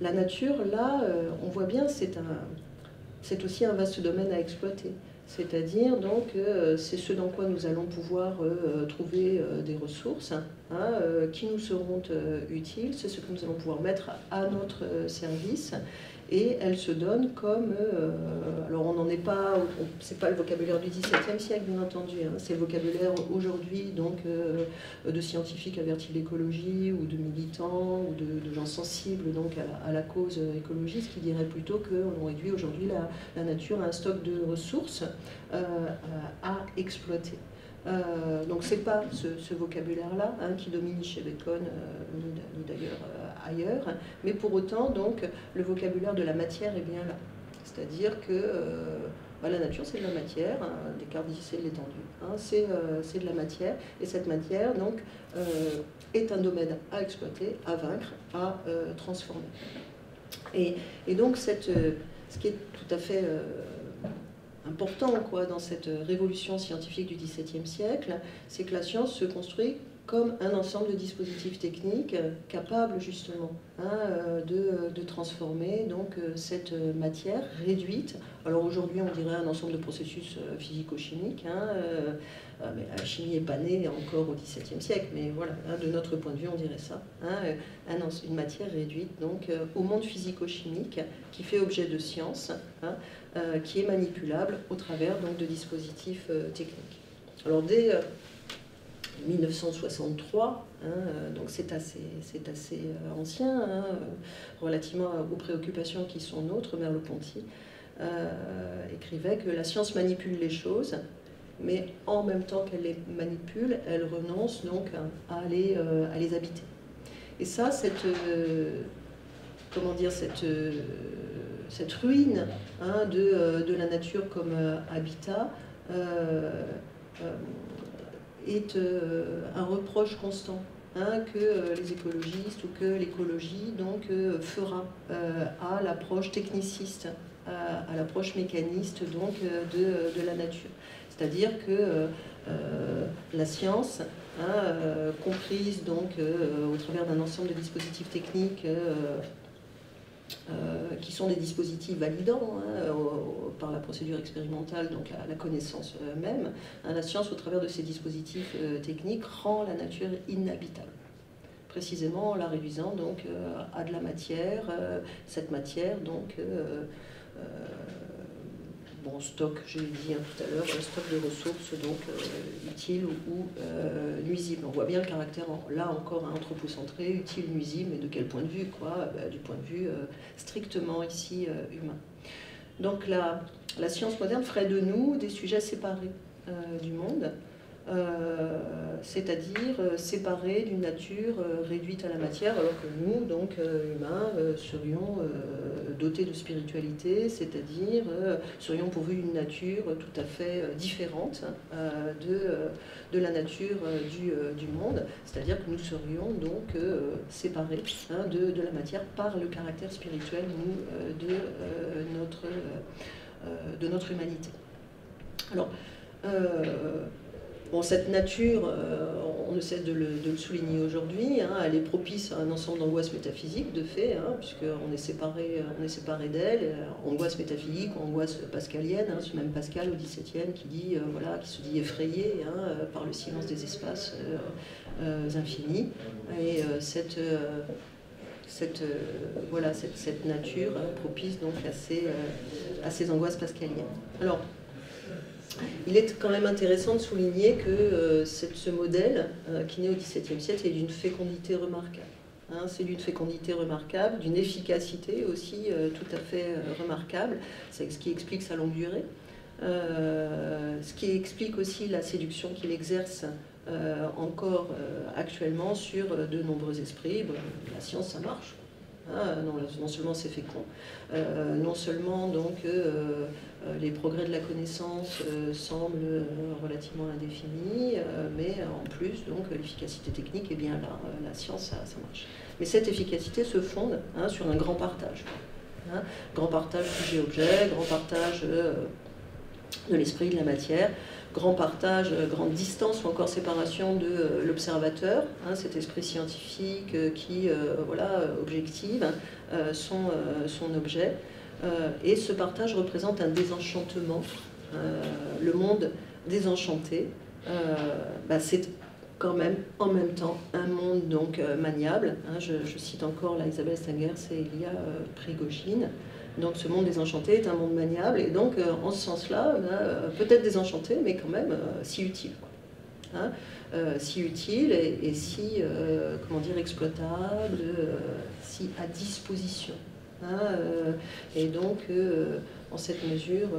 la, nature, là, euh, on voit bien, c'est aussi un vaste domaine à exploiter. C'est-à-dire, donc, euh, c'est ce dans quoi nous allons pouvoir trouver des ressources hein, qui nous seront utiles, c'est ce que nous allons pouvoir mettre à notre service et elle se donne comme, euh, alors on n'en est pas, c'est pas le vocabulaire du XVIIe siècle bien entendu, hein. c'est le vocabulaire aujourd'hui donc euh, de scientifiques avertis de l'écologie ou de militants ou de, gens sensibles donc à la, cause écologiste qui dirait plutôt qu'on réduit aujourd'hui la, nature à un stock de ressources euh, à exploiter. Euh, donc c'est pas ce, vocabulaire-là hein, qui domine chez Bacon, euh, ni, d'ailleurs ailleurs, mais pour autant, donc, le vocabulaire de la matière est bien là. C'est-à-dire que bah, la nature, c'est de la matière, hein, Descartes dit c'est de l'étendue, hein, c'est de la matière, et cette matière, donc, est un domaine à exploiter, à vaincre, à transformer. Et, donc, ce qui est tout à fait important quoi, dans cette révolution scientifique du XVIIe siècle, c'est que la science se construit comme un ensemble de dispositifs techniques capables justement hein, euh, de, de, transformer donc, euh, cette matière réduite. Alors aujourd'hui on dirait un ensemble de processus euh, physico-chimiques, hein, mais la chimie n'est pas née encore au XVIIe siècle, mais voilà, hein, de notre point de vue on dirait ça. une matière réduite donc, au monde physico-chimique qui fait objet de science, qui est manipulable au travers donc, de dispositifs techniques. Alors dès 1963, hein, euh, donc c'est assez, assez euh, ancien, hein, euh, relativement aux préoccupations qui sont nôtres, Merleau-Ponty écrivait que la science manipule les choses, mais en même temps qu'elle les manipule, elle renonce donc à, les, à les habiter. Et ça, cette, comment dire, cette, cette ruine hein, de, de, la nature comme habitat, est euh, un reproche constant. Hein, que euh, les écologistes ou que l'écologie donc euh, fera à l'approche techniciste, à, l'approche mécaniste donc de, la nature. C'est-à-dire que la science, hein, comprise donc au travers d'un ensemble de dispositifs techniques sont des dispositifs validants hein, par la procédure expérimentale, donc la, connaissance euh, même. Hein, la science, au travers de ces dispositifs euh, techniques, rend la nature inhabitable précisément en la réduisant donc à de la matière, cette matière donc bon, stock, je l'ai dit hein, tout à l'heure, un stock de ressources donc euh, utiles ou, euh, nuisibles. On voit bien le caractère, là encore, anthropocentré, utile, nuisible, mais de quel point de vue quoi? Bah, Du point de vue euh, strictement ici humain. Donc la, science moderne ferait de nous des sujets séparés du monde, euh, c'est-à-dire euh, séparés d'une nature euh, réduite à la matière, alors que nous, donc humains, serions dotés de spiritualité, c'est-à-dire serions pourvus d'une nature tout à fait différente de, de la nature du, monde, c'est-à-dire que nous serions donc séparés hein, de, la matière par le caractère spirituel, de, notre, de notre humanité. Alors, Bon, cette nature, euh, on ne cesse de le, souligner aujourd'hui, hein, elle est propice à un ensemble d'angoisses métaphysiques, de fait, hein, puisqu'on est séparé, on est séparé d'elle, euh, angoisse métaphysique, angoisse pascalienne, hein, c'est même Pascal au XVIIe qui dit, euh, voilà, qui se dit effrayé par le silence des espaces infinis, et cette nature propice donc à ces, à ces angoisses pascaliennes. Il est quand même intéressant de souligner que ce modèle, qui naît au XVIIe siècle, est d'une fécondité remarquable. Hein, c'est d'une fécondité remarquable, d'une efficacité aussi euh, tout à fait euh, remarquable, c'est ce qui explique sa longue durée, euh, ce qui explique aussi la séduction qu'il exerce encore actuellement sur de nombreux esprits. la science, ça marche. Hein, non, seulement c'est fécond, non seulement donc les progrès de la connaissance semblent relativement indéfinis, mais en plus donc l'efficacité technique est bien là, la science ça marche. Mais cette efficacité se fonde hein, sur un grand partage. Hein. grand partage sujet-objet, grand partage euh, de l'esprit, de la matière, grand partage, euh, grande distance ou encore séparation de euh, l'observateur, hein, cet esprit scientifique qui voilà, objective son, objet. Et ce partage représente un désenchantement. le monde désenchanté, bah, c'est quand même en même temps un monde donc euh, maniable. Hein, je, cite encore la Isabelle Stengers et Elia euh, Prigogine. Donc ce monde désenchanté est un monde maniable et donc euh, en ce sens-là, peut-être désenchanté, mais quand même si utile. Hein, si utile et, si, comment dire, exploitable, si à disposition. Hein, et donc, en cette mesure,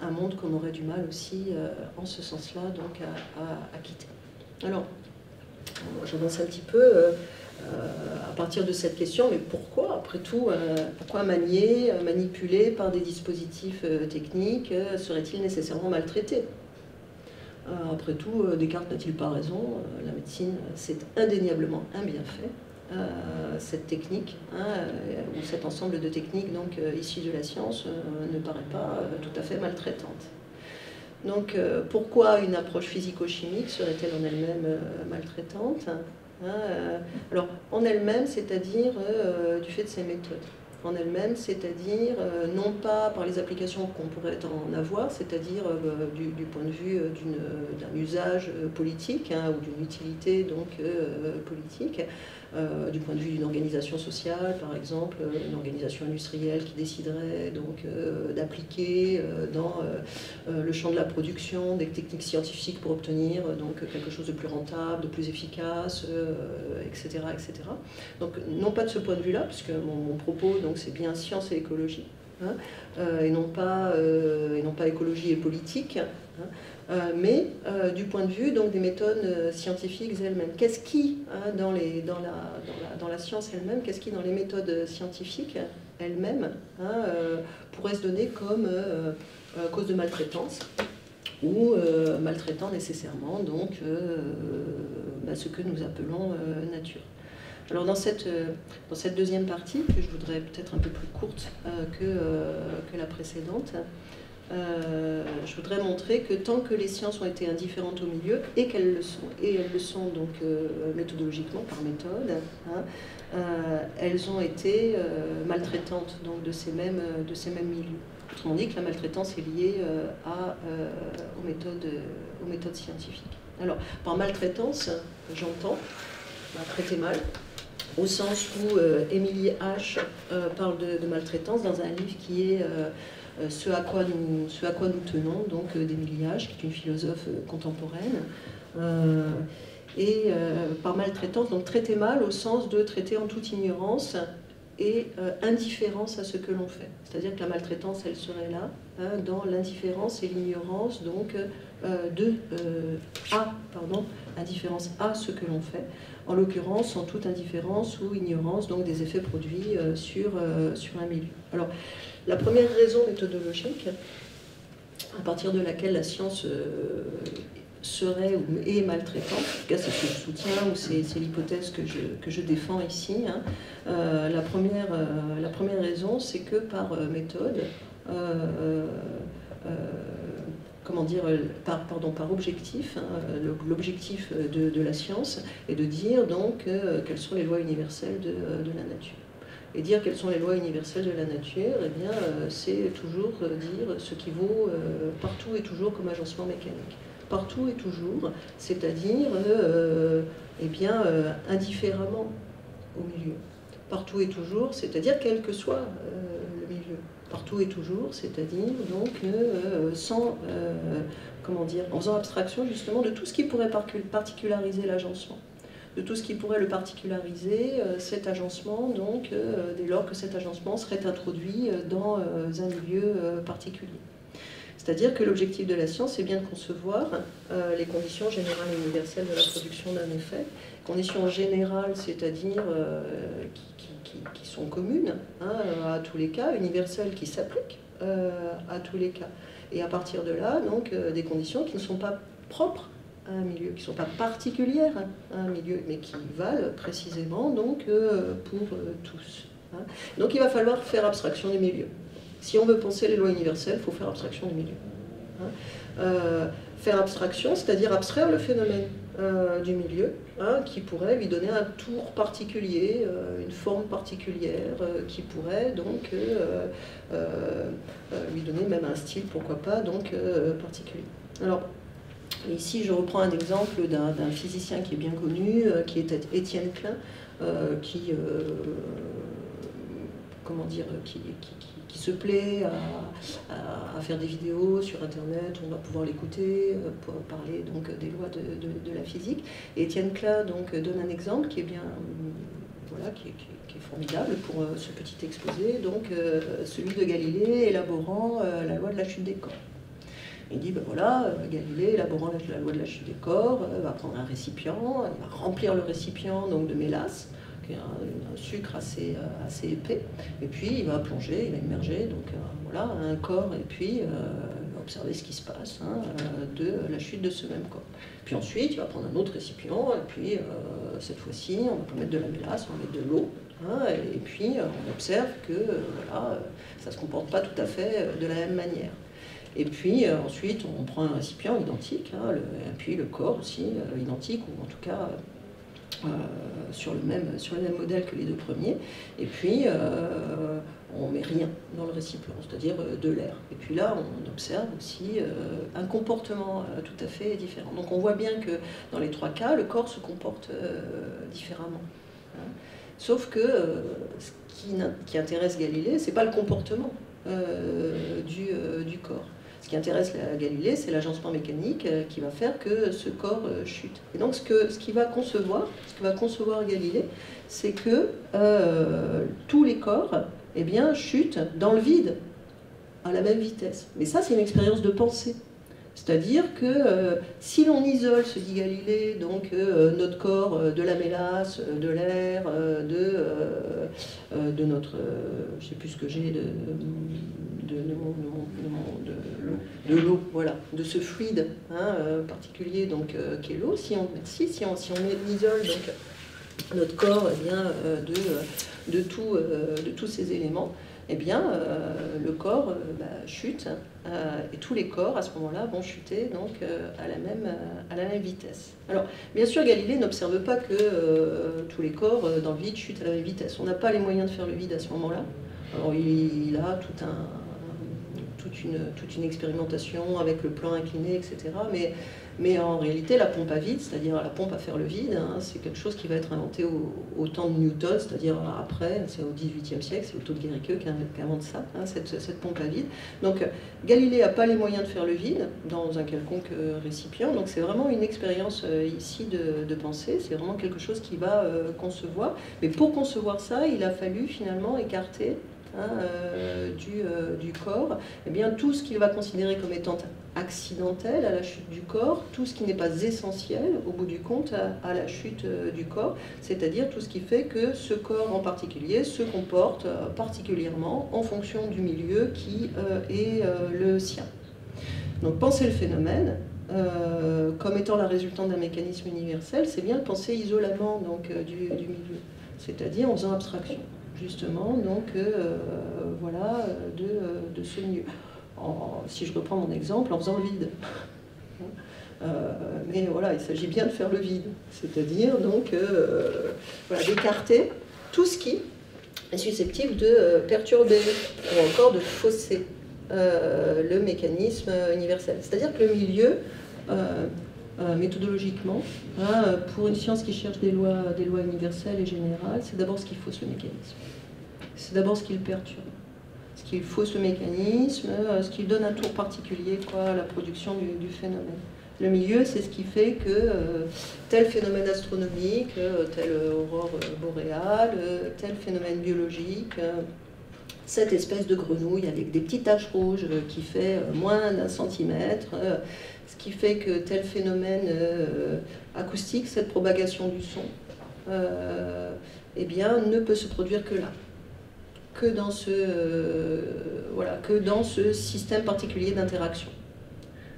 un monde qu'on aurait du mal aussi, en ce sens-là, donc à quitter. Alors, j'avance un petit peu euh, à partir de cette question, mais pourquoi, après tout, euh, pourquoi manier, euh, manipuler par des dispositifs techniques serait-il nécessairement maltraité Après tout, Descartes n'a-t-il pas raison? La médecine, c'est indéniablement un bienfait. Cette technique, hein, ou cet ensemble de techniques donc issues de la science, ne paraît pas tout à fait maltraitante. Donc euh, pourquoi une approche physico-chimique serait-elle en elle-même euh, maltraitante hein, euh, Alors en elle-même, c'est-à-dire du fait de ses méthodes. En elle-même, c'est-à-dire non pas par les applications qu'on pourrait en avoir, c'est-à-dire du, point de vue d'un usage politique hein, ou d'une utilité donc politique, euh, du point de vue d'une organisation sociale, par exemple, euh, une organisation industrielle qui déciderait donc euh, d'appliquer dans le champ de la production des techniques scientifiques pour obtenir donc quelque chose de plus rentable, de plus efficace, etc., etc. Donc non pas de ce point de vue-là, puisque mon, propos donc c'est bien science et écologie. Hein, et, non pas, et non pas écologie et politique. Hein, euh, mais euh, du point de vue donc, des méthodes euh, scientifiques elles-mêmes. Qu'est-ce qui, hein, dans, la, science elle-même, qu'est-ce qui, dans les méthodes scientifiques elles-mêmes, hein, pourrait se donner comme cause de maltraitance ou maltraitant nécessairement donc, bah, ce que nous appelons nature. Alors dans cette, deuxième partie, que je voudrais peut-être un peu plus courte que la précédente, euh, je voudrais montrer que tant que les sciences ont été indifférentes au milieu, et qu'elles le sont, et elles le sont donc euh, méthodologiquement par méthode, hein, euh, elles ont été maltraitantes donc, de, ces mêmes, de ces mêmes milieux. Autrement dit que la maltraitance est liée à, aux, méthodes, aux méthodes scientifiques. Alors, par maltraitance, j'entends traiter mal, au sens où Émilie H. parle de, maltraitance dans un livre qui est ce à, quoi nous, ce à quoi nous tenons, donc euh, d'Émilie H., qui est une philosophe euh, contemporaine. et par maltraitance, donc traiter mal au sens de traiter en toute ignorance et indifférence à ce que l'on fait. C'est-à-dire que la maltraitance, elle serait là, hein, dans l'indifférence et l'ignorance, donc de à, pardon, indifférence à ce que l'on fait, en l'occurrence en toute indifférence ou ignorance donc des effets produits sur, sur un milieu. Alors, la première raison méthodologique, à partir de laquelle la science euh, serait ou est maltraitante, en tout cas c'est ce que je soutiens ou c'est l'hypothèse que je, défends ici, hein, euh, la, première, euh, la première raison c'est que par méthode, comment dire, par, pardon, par objectif, hein, l'objectif de, la science est de dire donc quelles sont les lois universelles de la nature. Et dire quelles sont les lois universelles de la nature, eh bien, euh, c'est toujours euh, dire ce qui vaut euh, partout et toujours comme agencement mécanique. Partout et toujours, c'est-à-dire eh bien, indifféremment au milieu. Partout et toujours, c'est-à-dire quel que soit le milieu. partout et toujours, c'est-à-dire donc sans, comment dire, en faisant abstraction justement de tout ce qui pourrait particulariser l'agencement de tout ce qui pourrait le particulariser, cet agencement, donc dès lors que cet agencement serait introduit dans un milieu particulier. C'est-à-dire que l'objectif de la science, est bien de concevoir euh, les conditions générales et universelles de la production d'un effet. Conditions générales, c'est-à-dire euh, qui, sont communes hein, à tous les cas, universelles qui s'appliquent euh, à tous les cas. Et à partir de là, donc, des conditions qui ne sont pas propres un milieu, qui ne sont pas particulières à un milieu, mais qui valent précisément donc, pour tous. Hein. Donc il va falloir faire abstraction des milieux. Si on veut penser les lois universelles, il faut faire abstraction du milieu. Hein. Euh, faire abstraction, c'est-à-dire abstraire le phénomène euh, du milieu, hein, qui pourrait lui donner un tour particulier, euh, une forme particulière, qui pourrait donc lui donner même un style, pourquoi pas, donc particulier. Alors, ici, je reprends un exemple d'un physicien qui est bien connu, qui est Étienne Klein, qui, comment dire, qui se plaît à, faire des vidéos sur Internet, on va pouvoir l'écouter euh, pour parler donc des lois de, la physique. Et Étienne Klein donc, donne un exemple qui est bien voilà, qui, est formidable pour euh, ce petit exposé, donc euh, celui de Galilée élaborant la loi de la chute des corps. Il dit, ben voilà, Galilée, élaborant la, loi de la chute des corps, va prendre un récipient, il va remplir le récipient donc, de mélasse, un, sucre assez, euh, épais, et puis il va plonger, il va immerger donc euh, voilà, un corps, et puis euh, observer ce qui se passe hein, de la chute de ce même corps. Puis ensuite, il va prendre un autre récipient, et puis cette fois-ci, on va mettre de la mélasse, on va mettre de l'eau, hein, et puis on observe que voilà, ça ne se comporte pas tout à fait de la même manière. Et puis ensuite, on prend un récipient identique, hein, et puis le corps aussi identique, ou en tout cas euh, sur, le même, sur le même modèle que les deux premiers. Et puis, euh, on met rien dans le récipient, c'est-à-dire euh, de l'air. Et puis là, on observe aussi un comportement tout à fait différent. Donc on voit bien que dans les trois cas, le corps se comporte différemment. Hein. Sauf que ce qui, intéresse Galilée, c'est pas le comportement du corps. Ce qui intéresse la Galilée, c'est l'agencement mécanique euh, qui va faire que ce corps euh, chute. Et donc ce que va concevoir, ce que va concevoir Galilée, c'est que euh, tous les corps eh bien, chutent dans le vide à la même vitesse. Mais ça, c'est une expérience de pensée. C'est-à-dire que si l'on isole, se dit Galilée, donc notre corps de la mélasse, de l'air, de, de notre, je ne sais plus ce que j'ai, de, de, l'eau, voilà, de ce fluide hein, euh, particulier donc, euh, qui est l'eau. Si on, si, si on, si on isole donc, notre corps eh bien, euh, de, de, tout, de tous ces éléments, eh bien, le corps bah, chute et tous les corps à ce moment-là vont chuter donc à, la même, à la même vitesse. Alors, bien sûr, Galilée n'observe pas que tous les corps dans le vide chutent à la même vitesse. On n'a pas les moyens de faire le vide à ce moment-là. Alors, il a toute une, toute une expérimentation avec le plan incliné, etc. Mais, mais en réalité, la pompe à vide, c'est-à-dire la pompe à faire le vide, hein, c'est quelque chose qui va être inventé au, temps de Newton, c'est-à-dire après, c'est au XVIIIe siècle, c'est Otto de Guericke qui invente ça, hein, cette, cette, pompe à vide. Donc Galilée n'a pas les moyens de faire le vide dans un quelconque euh, récipient, donc c'est vraiment une expérience euh, ici de, de pensée, c'est vraiment quelque chose qu'il va euh, concevoir. Mais pour concevoir ça, il a fallu finalement écarter Hein, euh, du, euh, du, corps, eh bien, tout ce qu'il va considérer comme étant accidentel à la chute du corps, tout ce qui n'est pas essentiel au bout du compte à, la chute euh, du corps, c'est-à-dire tout ce qui fait que ce corps en particulier se comporte particulièrement en fonction du milieu qui est le sien. Donc penser le phénomène, comme étant la résultante d'un mécanisme universel, c'est bien de penser isolement donc, du, milieu, c'est-à-dire en faisant abstraction justement, donc euh, voilà, de, ce milieu. Si je reprends mon exemple, en faisant le vide. Euh, mais voilà, il s'agit bien de faire le vide, c'est-à-dire donc euh, d'écarter tout ce qui est susceptible de perturber ou encore de fausser le mécanisme universel. C'est-à-dire que le milieu euh, méthodologiquement, hein, pour une science qui cherche des lois, des lois universelles et générales, c'est d'abord ce qui fausse le mécanisme. C'est d'abord ce qui le perturbe. Qu'il faut ce mécanisme, ce qui donne un tour particulier à la production du, phénomène. Le milieu, c'est ce qui fait que tel phénomène astronomique, telle aurore boréale, tel phénomène biologique, cette espèce de grenouille avec des petites taches rouges qui fait moins d'un centimètre, ce qui fait que tel phénomène acoustique, cette propagation du son, eh bien, ne peut se produire que là, que dans ce, euh, voilà, que dans ce système particulier d'interaction.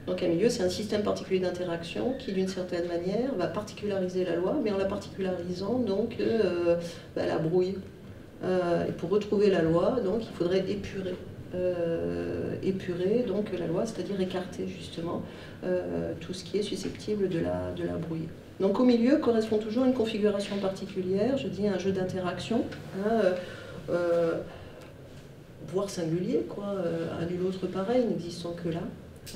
Donc un milieu, c'est un système particulier d'interaction qui, d'une certaine manière, va particulariser la loi, mais en la particularisant, donc, euh, bah, la brouille. Euh, et pour retrouver la loi, donc, il faudrait épurer. épurer donc la loi, c'est-à-dire écarter justement tout ce qui est susceptible de la, de la brouille. Donc au milieu correspond toujours une configuration particulière, je dis un jeu d'interaction, hein, voire singulier, quoi, à euh, nul autre pareil, n'existant que là,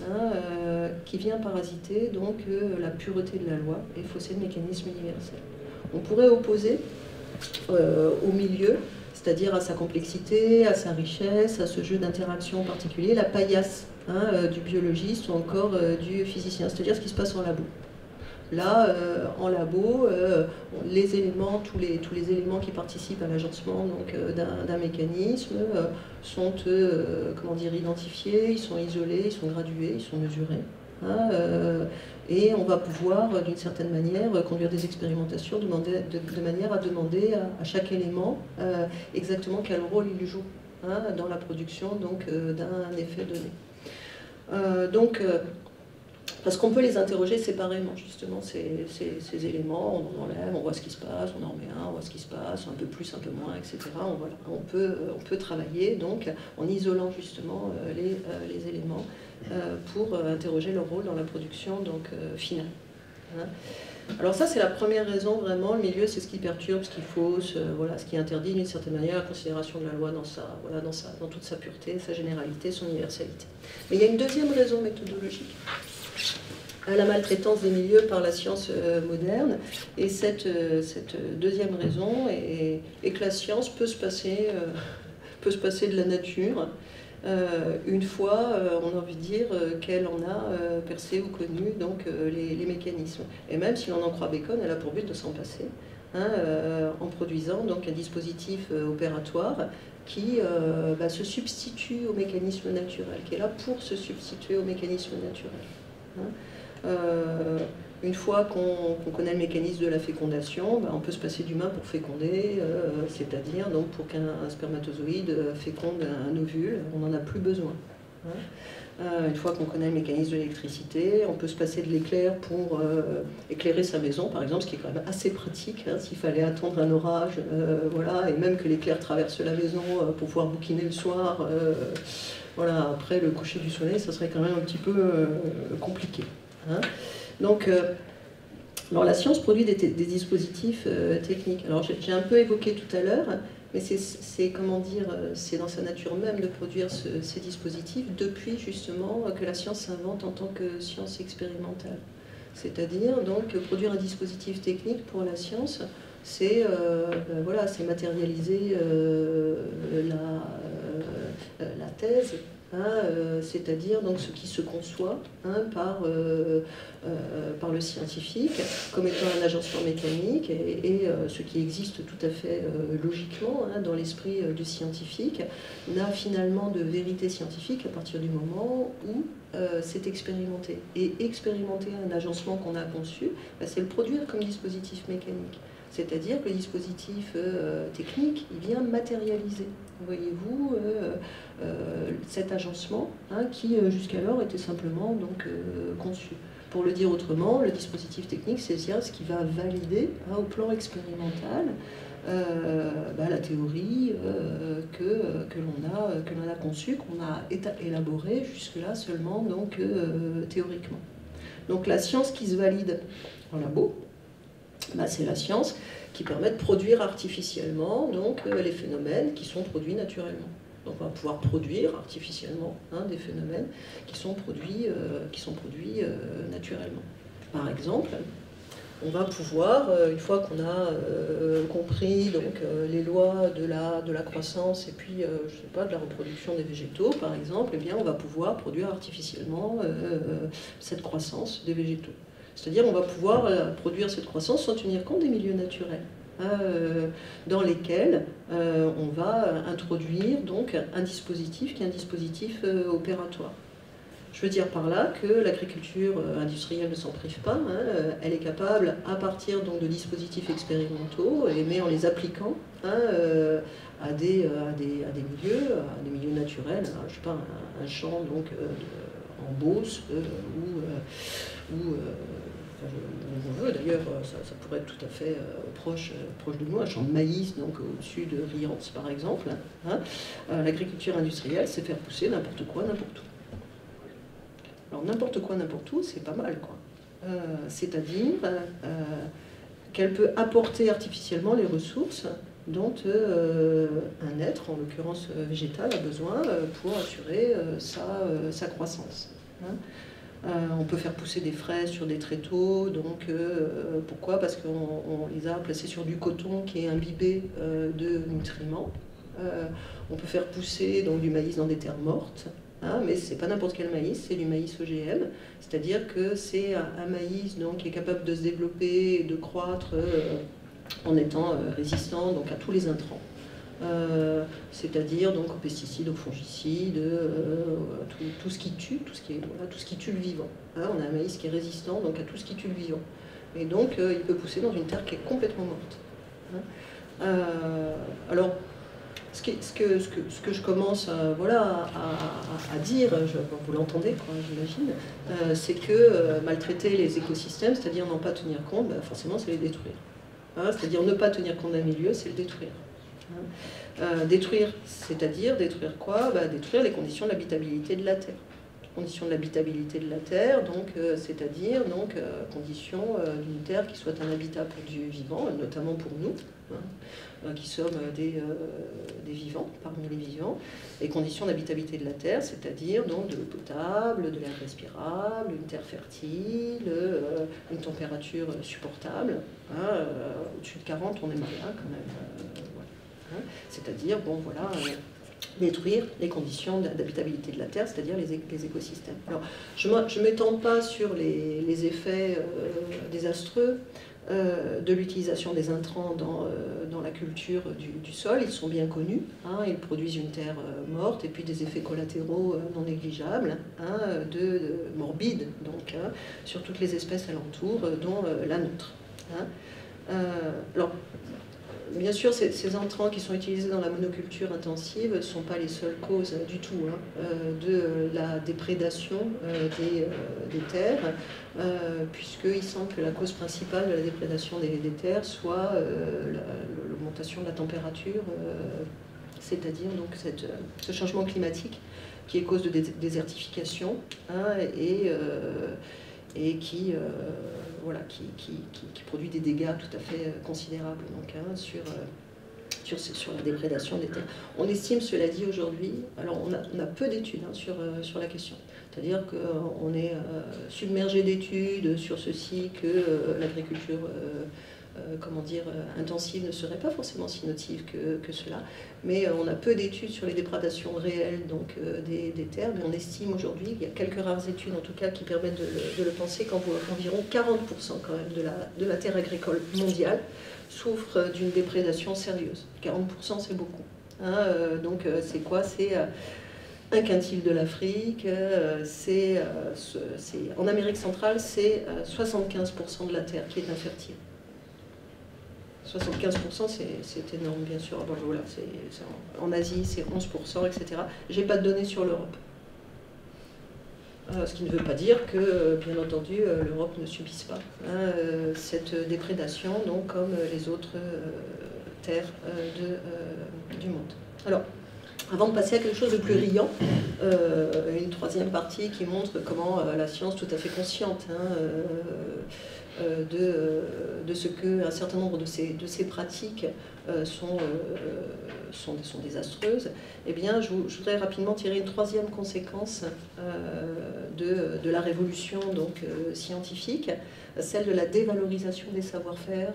hein, qui vient parasiter donc la pureté de la loi et fausser le mécanisme universel. On pourrait opposer au milieu, c'est-à-dire à sa complexité, à sa richesse, à ce jeu d'interaction particulier, la paillasse hein, du biologiste ou encore du physicien, c'est-à-dire ce qui se passe en labo. Là, euh, en labo, euh, les éléments, tous les, tous les éléments qui participent à l'agencement euh, d'un mécanisme sont comment dire, identifiés, ils sont isolés, ils sont gradués, ils sont mesurés. Hein, et on va pouvoir, d'une certaine manière, conduire des expérimentations de, manière à demander à, chaque élément exactement quel rôle il joue hein, dans la production d'un effet donné. donc, parce qu'on peut les interroger séparément, justement, ces, éléments, on en enlève, on voit ce qui se passe, on en remet un, on voit ce qui se passe, un peu plus, un peu moins, etc. On, voilà, on, peut, travailler donc en isolant justement euh, les, euh, les éléments euh, pour interroger leur rôle dans la production donc, finale. Hein. Alors ça, c'est la première raison, vraiment, le milieu, c'est ce qui perturbe, ce qui fausse, voilà, ce qui interdit d'une certaine manière la considération de la loi dans, sa, voilà, dans toute sa pureté, sa généralité, son universalité. Mais il y a une deuxième raison méthodologique à la maltraitance des milieux par la science euh, moderne. Et cette, euh, cette deuxième raison est, que la science peut se passer, euh, peut se passer de la nature une fois, on a envie de dire, qu'elle en a percé ou connu donc, les, mécanismes. Et même si l'on en croit Bacon, elle a pour but de s'en passer. Hein, en produisant donc un dispositif opératoire qui bah, se substitue au mécanisme naturel, qui est là pour se substituer au mécanisme naturel. Hein. Euh, une fois qu'on connaît le mécanisme de la fécondation, ben, on peut se passer d'humain pour féconder, euh, c'est-à-dire donc pour qu'un spermatozoïde féconde un ovule, on n'en a plus besoin. Hein. Euh, une fois qu'on connaît le mécanisme de l'électricité, on peut se passer de l'éclair pour éclairer sa maison, par exemple, ce qui est quand même assez pratique. Hein, s'il fallait attendre un orage, voilà, et même que l'éclair traverse la maison pour pouvoir bouquiner le soir, voilà, après le coucher du soleil, ça serait quand même un petit peu compliqué. Hein. Donc, euh, alors la science produit des, dispositifs euh, techniques. Alors j'ai un peu évoqué tout à l'heure, mais c'est comment dire, euh, c'est dans sa nature même de produire ces dispositifs depuis justement que la science s'invente en tant que science expérimentale. C'est-à-dire donc produire un dispositif technique pour la science, c'est ben voilà, c'est matérialiser la, la, thèse, Hein, euh, c'est-à-dire ce qui se conçoit hein, par, euh, euh, par le scientifique comme étant un agencement mécanique et, ce qui existe tout à fait logiquement hein, dans l'esprit du scientifique n'a finalement de vérité scientifique à partir du moment où c'est expérimenté. Et expérimenter un agencement qu'on a conçu, bah, c'est le produire comme dispositif mécanique. C'est-à-dire que le dispositif technique, il vient matérialiser, voyez-vous, euh, cet agencement hein, qui euh, jusqu'alors était simplement donc, euh, conçu. Pour le dire autrement, le dispositif technique, c'est ce qui va valider hein, au plan expérimental bah, la théorie que, l'on a conçue, qu'on a élaborée jusque-là seulement donc, théoriquement. Donc la science qui se valide en labo, c'est la science qui permet de produire artificiellement donc, les phénomènes qui sont produits naturellement. Donc on va pouvoir produire artificiellement hein, des phénomènes qui sont produits, euh, euh, naturellement. Par exemple, on va pouvoir, une fois qu'on a compris donc, les lois de la, de la croissance et puis, je sais pas, de la reproduction des végétaux, par exemple, eh bien, on va pouvoir produire artificiellement cette croissance des végétaux. C'est-à-dire on va pouvoir produire cette croissance sans tenir compte des milieux naturels. Euh, dans lesquels euh, on va introduire donc un dispositif qui est un dispositif euh, opératoire. Je veux dire par là que l'agriculture industrielle ne s'en prive pas, hein, elle est capable, à partir donc, de dispositifs expérimentaux, mais en les appliquant hein, à, des, à, des, à, des, milieux, à des milieux naturels, hein, je sais pas, un, champ donc, en Beauce ou, ou D'ailleurs, euh, ça, pourrait être tout à fait euh, proche, euh, proche de nous, un champ de maïs, donc au-dessus de Riance par exemple. Hein. L'agriculture industrielle, c'est faire pousser n'importe quoi, n'importe où. Alors n'importe quoi, n'importe où, c'est pas mal, quoi. C'est-à-dire qu'elle peut apporter artificiellement les ressources dont un être, en l'occurrence végétal, a besoin pour assurer sa, croissance. Hein. Euh, on peut faire pousser des fraises sur des tréteaux. Donc, euh, pourquoi? Parce qu'on les a placés sur du coton qui est imbibé euh, de nutriments. on peut faire pousser du maïs dans des terres mortes. Hein, mais ce n'est pas n'importe quel maïs, c'est du maïs OGM. C'est-à-dire que c'est un, maïs donc, qui est capable de se développer de croître en étant résistant à tous les intrants. Euh, c'est-à-dire donc aux pesticides, aux fongicides, euh, tout, ce qui tue, tout ce qui, tout ce qui tue le vivant. Hein, on a un maïs qui est résistant donc à tout ce qui tue le vivant. Et donc euh, il peut pousser dans une terre qui est complètement morte. Hein. alors, ce, que, je commence voilà, à, dire, vous l'entendez j'imagine, c'est que maltraiter les écosystèmes, c'est-à-dire n'en pas tenir compte, bah, forcément c'est les détruire. Hein, c'est-à-dire ne pas tenir compte d'un milieu, c'est le détruire. Euh, détruire, c'est-à-dire détruire quoi? Bah, Détruire les conditions de l'habitabilité de la Terre. Conditions de l'habitabilité de la Terre, donc euh, c'est-à-dire donc euh, conditions d'une Terre qui soit un habitat pour du vivant, notamment pour nous, hein, qui sommes des, des, vivants, parmi les vivants, et conditions d'habitabilité de la Terre, c'est-à-dire donc de l'eau potable, de l'air respirable, une terre fertile, une température supportable. Hein, au-dessus de 40, on est bien quand même Hein. c'est-à-dire, bon, voilà, euh, détruire les conditions d'habitabilité de la Terre, c'est-à-dire les, écosystèmes. Je ne m'étends pas sur les, effets euh, désastreux euh, de l'utilisation des intrants dans, la culture du, sol. Ils sont bien connus. Hein. ils produisent une terre morte et puis des effets collatéraux non négligeables, hein, de, morbides, donc, sur toutes les espèces alentours, dont la nôtre. alors, bien sûr, ces, entrants qui sont utilisés dans la monoculture intensive ne sont pas les seules causes du tout hein, euh, de la déprédation euh, des, terres, euh, puisqu'il semble que la cause principale de la déprédation des, terres soit l'augmentation de la température, c'est-à-dire donc ce changement climatique qui est cause de désertification hein, et qui voilà, qui, produit des dégâts tout à fait euh, considérables donc, hein, sur, euh, sur, sur, la déprédation des terres. On estime, cela dit, aujourd'hui, alors on a, peu d'études hein, sur, euh, sur la question. C'est-à-dire qu'on est submergé d'études sur ceci, que l'agriculture euh, comment dire, euh, intensive ne serait pas forcément si nocive que, cela. Mais euh, on a peu d'études sur les déprédations réelles donc, des, terres, mais on estime aujourd'hui, il y a quelques rares études en tout cas qui permettent de, le penser, qu'environ 40% quand même de la, de la terre agricole mondiale souffre d'une déprédation sérieuse. 40% c'est beaucoup. Hein, donc c'est quoi? C'est un quintile de l'Afrique, c'est en Amérique centrale, c'est 75% de la terre qui est infertile. 75%, c'est énorme, bien sûr. voilà, en, Asie, c'est 11%, etc. Je n'ai pas de données sur l'Europe. Euh, ce qui ne veut pas dire que, bien entendu, euh, l'Europe ne subisse pas hein, euh, cette déprédation, donc, comme les autres terres de, du monde. Alors, Avant de passer à quelque chose de plus riant, une troisième partie qui montre comment la science tout à fait consciente hein, de, de, ce que un certain nombre de ces, de ces pratiques sont, sont, sont, désastreuses, eh bien, je, voudrais rapidement tirer une troisième conséquence de, de, la révolution donc, scientifique, celle de la dévalorisation des savoir-faire,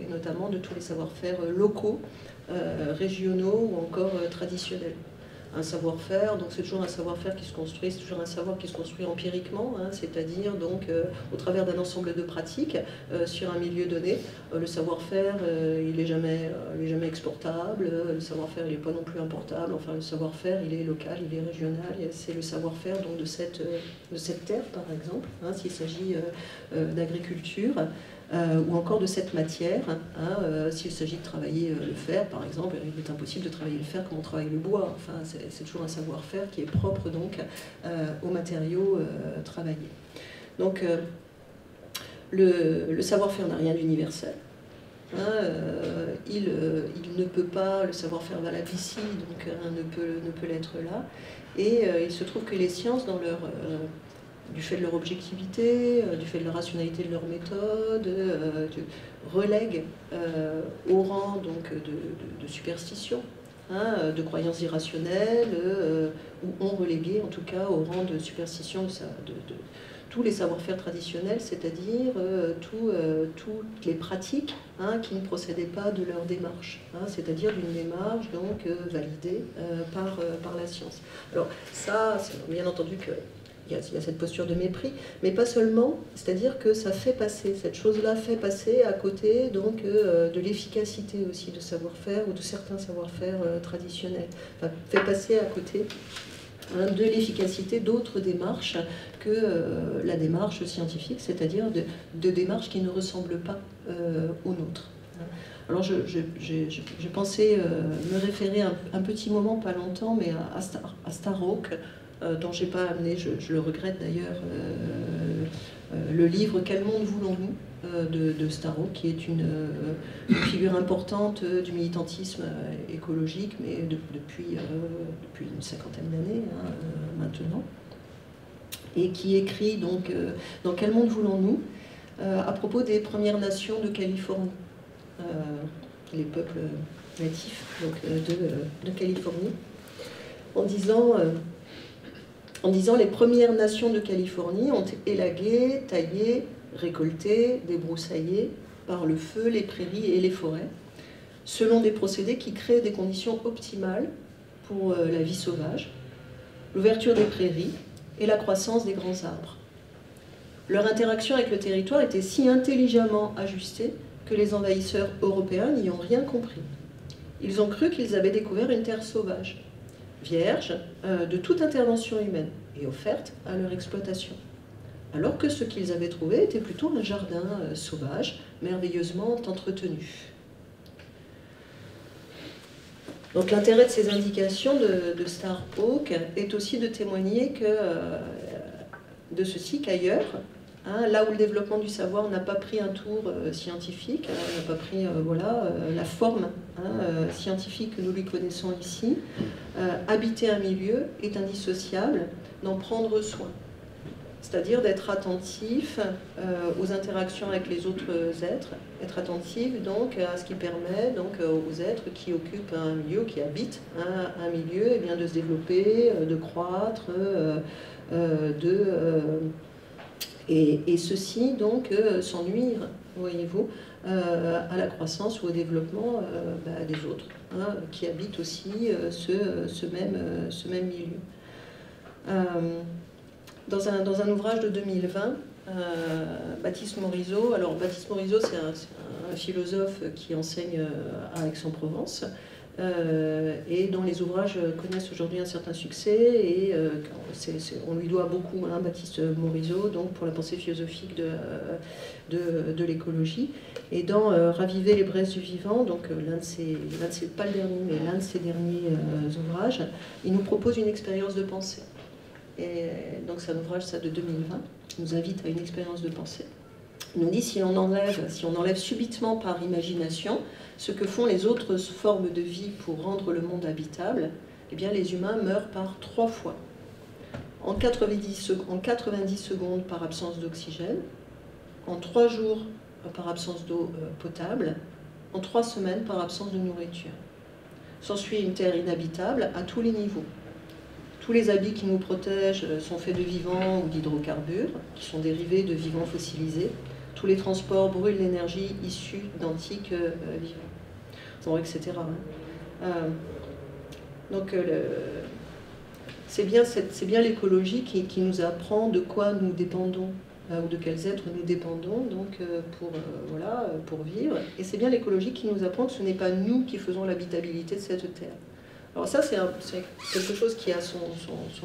et notamment de tous les savoir-faire locaux euh, régionaux ou encore euh, traditionnels un savoir-faire, donc c'est toujours un savoir-faire qui se construit, c'est toujours un savoir qui se construit empiriquement, hein, c'est-à-dire donc euh, au travers d'un ensemble de pratiques sur un milieu donné. le savoir-faire, il n'est jamais, jamais exportable, le savoir-faire, il n'est pas non plus importable, enfin le savoir-faire, il est local, il est régional, c'est le savoir-faire de cette, de cette terre par exemple, hein, s'il s'agit d'agriculture. Euh, ou encore de cette matière. Hein, euh, s'il s'agit de travailler euh, le fer, par exemple, il est impossible de travailler le fer comme on travaille le bois. Enfin, c'est toujours un savoir-faire qui est propre donc aux matériaux travaillés. Donc, le, savoir-faire n'a rien d'universel. Hein, il, ne peut pas, le savoir-faire valable ici, donc ne peut, ne peut l'être là. Et il se trouve que les sciences, dans leur du fait de leur objectivité, euh, du fait de la rationalité de leur méthode, euh, relèguent euh, au rang donc, de, superstition, hein, de croyances irrationnelles, ou ont relégué en tout cas au rang de superstition de, tous les savoir-faire traditionnels, c'est-à-dire toutes les pratiques hein, qui ne procédaient pas de leur démarche, hein, c'est-à-dire d'une démarche donc validée par, par la science. Alors ça, bien entendu que il y, a, cette posture de mépris, mais pas seulement, c'est-à-dire que ça fait passer, cette chose-là fait passer à côté donc euh, de l'efficacité aussi de savoir-faire ou de certains savoir-faire euh, traditionnels, fait passer à côté hein, de l'efficacité d'autres démarches que euh, la démarche scientifique, c'est-à-dire de, démarches qui ne ressemblent pas aux nôtres. Alors je, je, pensais me référer un, petit moment, pas longtemps, mais à, Star, à Starhawk, dont je n'ai pas amené, je, le regrette d'ailleurs, euh, euh, le livre Quel monde voulons-nous de, de qui est une, figure importante du militantisme écologique, mais depuis, une cinquantaine d'années hein, maintenant, et qui écrit donc Dans quel monde voulons-nous à propos des Premières Nations de Californie, les peuples natifs de, Californie, en disant en disant les premières nations de Californie ont élagué, taillé, récolté, débroussaillé par le feu les prairies et les forêts, selon des procédés qui créent des conditions optimales pour euh, la vie sauvage, l'ouverture des prairies et la croissance des grands arbres. Leur interaction avec le territoire était si intelligemment ajustée que les envahisseurs européens n'y ont rien compris. Ils ont cru qu'ils avaient découvert une terre sauvage vierges euh, de toute intervention humaine et offertes à leur exploitation. Alors que ce qu'ils avaient trouvé était plutôt un jardin euh, sauvage, merveilleusement entretenu. Donc l'intérêt de ces indications de, Star Starhawk est aussi de témoigner euh, de ceci qu'ailleurs, Hein, là où le développement du savoir n'a pas pris un tour euh, scientifique, hein, n'a pas pris euh, euh, la forme hein, scientifique que nous lui connaissons ici, habiter un milieu est indissociable d'en prendre soin. C'est-à-dire d'être attentif aux interactions avec les autres êtres, être attentif donc à ce qui permet donc aux êtres qui occupent un milieu, qui habitent un milieu, eh de se développer, de croître, de et, ceci, donc, euh, sans voyez-vous, euh, à la croissance ou au développement euh, bah, des autres, hein, qui habitent aussi ce, même, milieu. Dans un, dans, un, ouvrage de 2020, Baptiste Morisot, alors Baptiste Morisot, c'est un, philosophe qui enseigne à Aix-en-Provence, et dont les ouvrages connaissent aujourd'hui un certain succès. Et euh, on lui doit beaucoup, hein, Baptiste Morisot, donc pour la pensée philosophique de, de, de l'écologie. Et dans euh, Raviver les braises du vivant, donc l'un de ses, pas le dernier, mais l'un de ses derniers ouvrages, il nous propose une expérience de pensée. Et donc c'est un ouvrage ça de 2020, qui nous invite à une expérience de pensée. Il nous dit si on enlève, si on enlève subitement par imagination ce que font les autres formes de vie pour rendre le monde habitable, eh bien, les humains meurent par trois fois. En 90, en 90 secondes par absence d'oxygène, en trois jours par absence d'eau potable, en trois semaines par absence de nourriture. S'ensuit une terre inhabitable à tous les niveaux. Tous les habits qui nous protègent sont faits de vivants ou d'hydrocarbures, qui sont dérivés de vivants fossilisés. Tous les transports brûlent l'énergie issue d'antiques euh, etc. Hein. Euh, donc euh, c'est bien, bien l'écologie qui, nous apprend de quoi nous dépendons ou de quels êtres nous dépendons donc pour, voilà, pour vivre. Et c'est bien l'écologie qui nous apprend que ce n'est pas nous qui faisons l'habitabilité de cette terre. Alors ça, c'est quelque chose qui a son,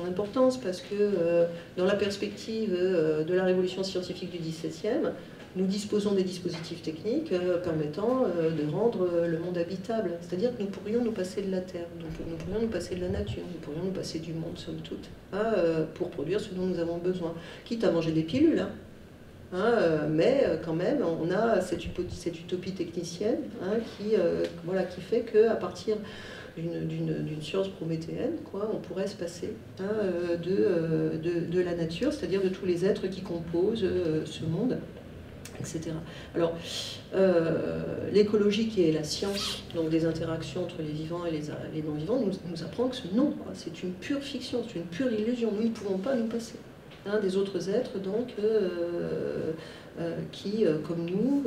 importance parce que euh, dans la perspective euh, de la révolution scientifique du XVIIe, nous disposons des dispositifs techniques euh, permettant de rendre le monde habitable. C'est-à-dire que nous pourrions nous passer de la Terre, nous, pourrions nous passer de la nature, nous pourrions nous passer du monde, somme toute, hein, pour produire ce dont nous avons besoin. Quitte à manger des pilules, hein. Hein, mais quand même, on a cette, utopie technicienne qui, voilà, qui fait qu'à partir d'une science prométhéenne, quoi, on pourrait se passer euh, euh, de, la nature, c'est-à-dire de tous les êtres qui composent euh, ce monde, etc. Alors, l'écologie qui est la science, donc des interactions entre les vivants et les, non-vivants, nous, apprend que non, c'est une pure fiction, c'est une pure illusion, nous ne pouvons pas nous passer. Hein, des autres êtres donc qui, comme nous,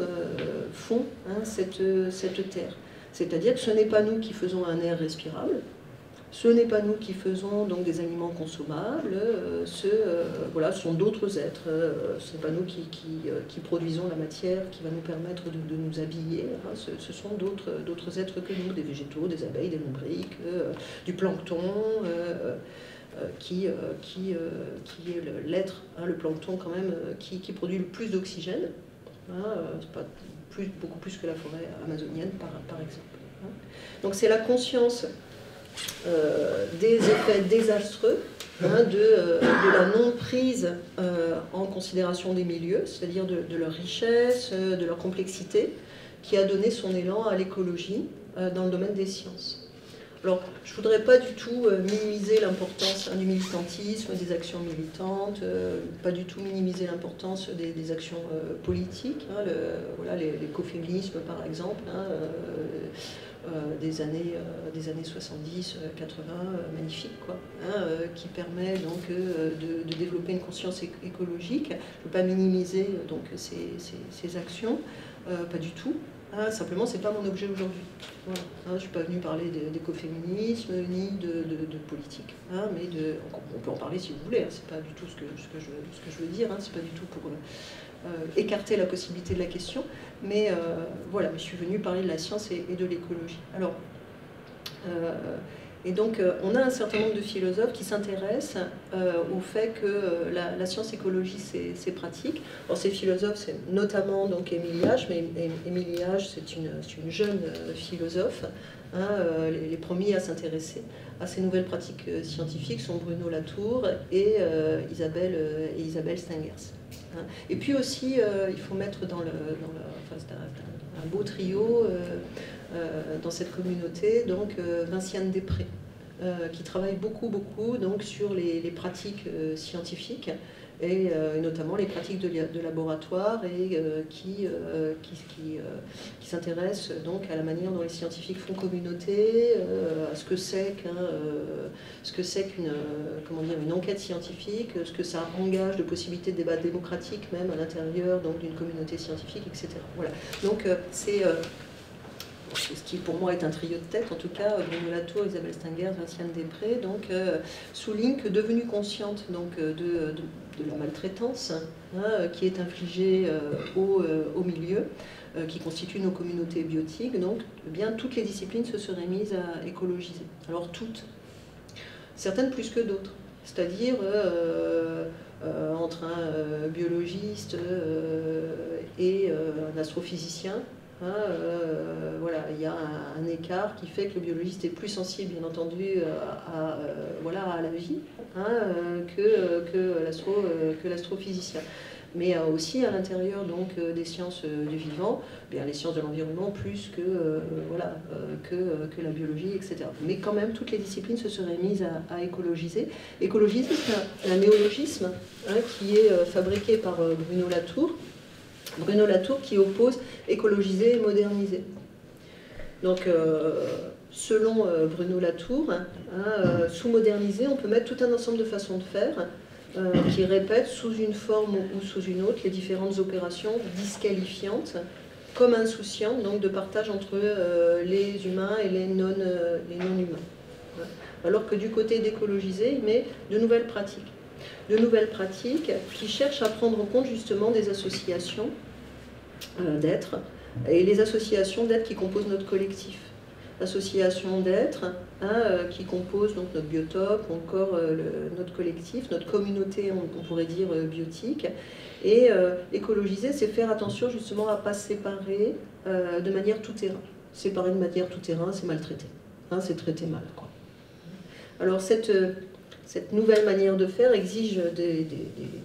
font hein, cette, cette terre. C'est-à-dire que ce n'est pas nous qui faisons un air respirable, ce n'est pas nous qui faisons donc des aliments consommables, euh, ce euh, voilà, sont d'autres êtres, euh, ce n'est pas nous qui, qui, produisons la matière qui va nous permettre de, nous habiller, hein. ce, sont d'autres êtres que nous, des végétaux, des abeilles, des lombriques, du plancton, qui, qui, qui est l'être, hein, le plancton quand même, qui, produit le plus d'oxygène. Hein, pas beaucoup plus que la forêt amazonienne, par, exemple. Hein. Donc c'est la conscience des effets désastreux hein, euh, de, la non-prise euh, en considération des milieux, c'est-à-dire de, leur richesse, de leur complexité, qui a donné son élan à l'écologie dans le domaine des sciences. Alors, je ne voudrais pas du tout euh, minimiser l'importance hein, du militantisme, des actions militantes, euh, pas du tout minimiser l'importance des, actions euh, politiques, hein, voilà, l'écoféminisme par exemple, hein, des, années, des années 70, 80, magnifique, quoi, qui permet donc de, développer une conscience écologique. Je ne veux pas minimiser donc, ces, ces actions, pas du tout. Ah, simplement, ce n'est pas mon objet aujourd'hui. Ah, je ne suis pas venue parler d'écoféminisme ni de, politique. Ah, mais de, on peut en parler si vous voulez, ce n'est pas du tout ce que, ce que, je, ce que je veux dire, ce n'est pas du tout pour euh, écarter la possibilité de la question. Mais euh, voilà, je suis venue parler de la science et, de l'écologie. Alors, euh, et donc, euh, on a un certain nombre de philosophes qui s'intéressent euh, au fait que euh, la, science écologie, c'est pratique. Alors, ces philosophes, c'est notamment donc Émilie H, mais Émilie H, c'est une, une, jeune philosophe. Hein, les, premiers à s'intéresser à ces nouvelles pratiques scientifiques sont Bruno Latour et Isabelle, et Isabelle Stengers. Hein. Et puis aussi, il faut mettre dans le, dans le enfin, un, beau trio euh, dans cette communauté, donc euh, Vinciane Després, euh, qui travaille beaucoup, beaucoup donc, sur les, pratiques scientifiques et notamment les pratiques de, laboratoire et qui, qui, qui, qui s'intéresse donc à la manière dont les scientifiques font communauté, à ce que c'est ce qu'une, dire, une enquête scientifique, ce que ça engage de possibilités de débat démocratique même à l'intérieur d'une communauté scientifique, etc. Voilà. Donc c'est ce qui pour moi est un trio de tête, en tout cas Bruno Latour, Isabelle Stenger, Vinciane Després, donc euh, souligne que devenue consciente donc, euh, de, la maltraitance hein, qui est infligée euh, au, au, milieu, qui constitue nos communautés biotiques, donc eh bien toutes les disciplines se seraient mises à écologiser. Alors toutes, certaines plus que d'autres, c'est-à-dire entre un biologiste et un astrophysicien, Hein, euh, voilà, il y a un, écart qui fait que le biologiste est plus sensible, bien entendu, euh, à, euh, voilà, à la vie hein, que, que l'astrophysicien. mais aussi à l'intérieur donc des sciences du vivant, bien les sciences de l'environnement plus que voilà que, que, la biologie, etc. Mais quand même, toutes les disciplines se seraient mises à, écologiser. Écologiser, c'est un, néologisme hein, qui est fabriqué par Bruno Latour. Bruno Latour qui oppose écologiser et moderniser. Donc, selon euh, Bruno Latour, hein, euh, sous moderniser, on peut mettre tout un ensemble de façons de faire euh, qui répètent sous une forme ou sous une autre les différentes opérations disqualifiantes comme insouciantes, donc de partage entre les humains et les non-humains. Alors que du côté d'écologiser, il met de nouvelles pratiques. De nouvelles pratiques qui cherchent à prendre en compte justement des associations d'êtres et les associations d'êtres qui composent notre collectif association d'êtres hein, euh, qui composent donc notre biotope, encore euh, notre collectif, notre communauté, on, pourrait dire euh, biotique. Et écologiser, c'est faire attention justement à ne pas séparer de manière tout terrain. Séparer de manière tout terrain, c'est maltraiter. Hein, c'est traiter mal. Quoi. Alors cette, cette nouvelle manière de faire exige des,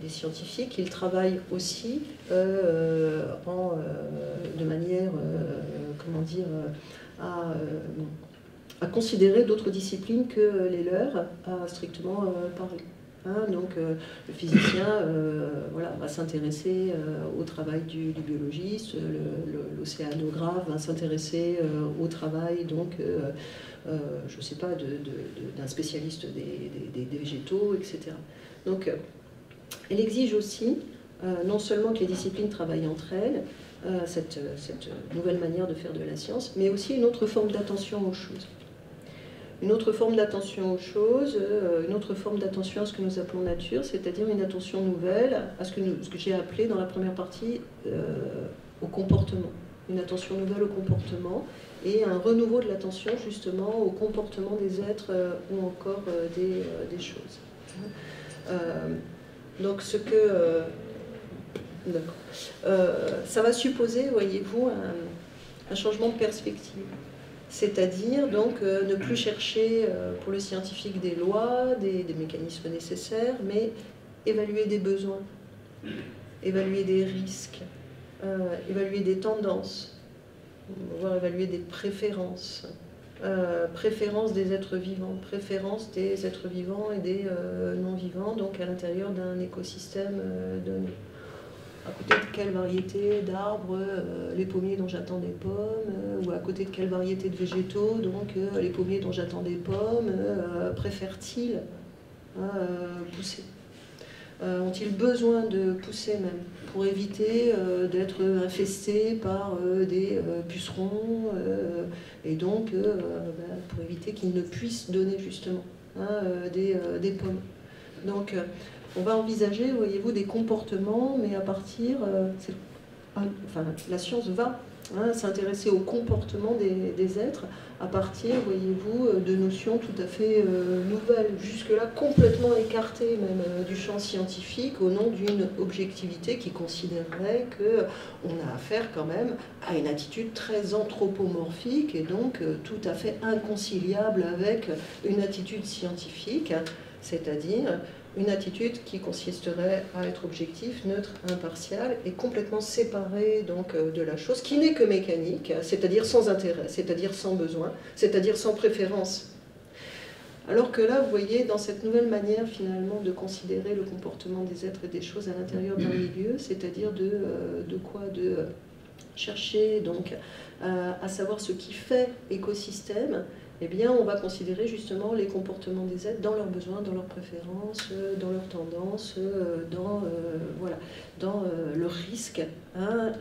scientifiques qu'ils travaillent aussi en, de manière, comment dire, euh, à, considérer d'autres disciplines que les leurs, à strictement euh, parler. Hein, donc le physicien voilà, va s'intéresser au travail du, biologiste, l'océanographe va s'intéresser au travail donc je ne sais pas d'un spécialiste des, végétaux, etc. Donc elle exige aussi non seulement que les disciplines travaillent entre elles, euh, cette, nouvelle manière de faire de la science, mais aussi une autre forme d'attention aux choses. Une autre forme d'attention aux choses, euh, une autre forme d'attention à ce que nous appelons nature, c'est-à-dire une attention nouvelle à ce que, j'ai appelé dans la première partie euh, au comportement. Une attention nouvelle au comportement et un renouveau de l'attention justement au comportement des êtres ou encore des, des, choses. donc ce que. Euh, ça va supposer, voyez-vous, un, changement de perspective. C'est-à-dire donc euh, ne plus chercher euh, pour le scientifique des lois, des, mécanismes nécessaires, mais évaluer des besoins, évaluer des risques, évaluer des tendances, voire évaluer des préférences. préférences des êtres vivants, préférences des êtres vivants et des non-vivants, donc à l'intérieur d'un écosystème donné à côté de quelle variété d'arbres euh, les pommiers dont j'attends des pommes, euh, ou à côté de quelle variété de végétaux, donc euh, les pommiers dont j'attends des pommes, préfèrent-ils pousser Ont-ils besoin de pousser même pour éviter d'être infestés par des pucerons et donc bah, pour éviter qu'ils ne puissent donner justement hein, des, des, pommes. Donc, on va envisager, voyez-vous, des comportements, mais à partir, euh, enfin, la science va s'intéresser au comportement des, êtres à partir, voyez-vous, euh, de notions tout à fait euh, nouvelles, jusque-là complètement écartées même du champ scientifique au nom d'une objectivité qui considérerait qu'on a affaire quand même à une attitude très anthropomorphique et donc tout à fait inconciliable avec une attitude scientifique, c'est-à-dire une attitude qui consisterait à être objectif, neutre, impartial et complètement séparé donc euh, de la chose, qui n'est que mécanique, c'est-à-dire sans intérêt, c'est-à-dire sans besoin, c'est-à-dire sans préférence. Alors que là, vous voyez, dans cette nouvelle manière finalement de considérer le comportement des êtres et des choses à l'intérieur d'un milieu, c'est-à-dire de, euh, de quoi De chercher donc à savoir ce qui fait écosystème, eh on va considérer justement les comportements des êtres dans leurs besoins, dans leurs préférences, euh, dans leurs tendances, euh, dans, euh, voilà, risque hein,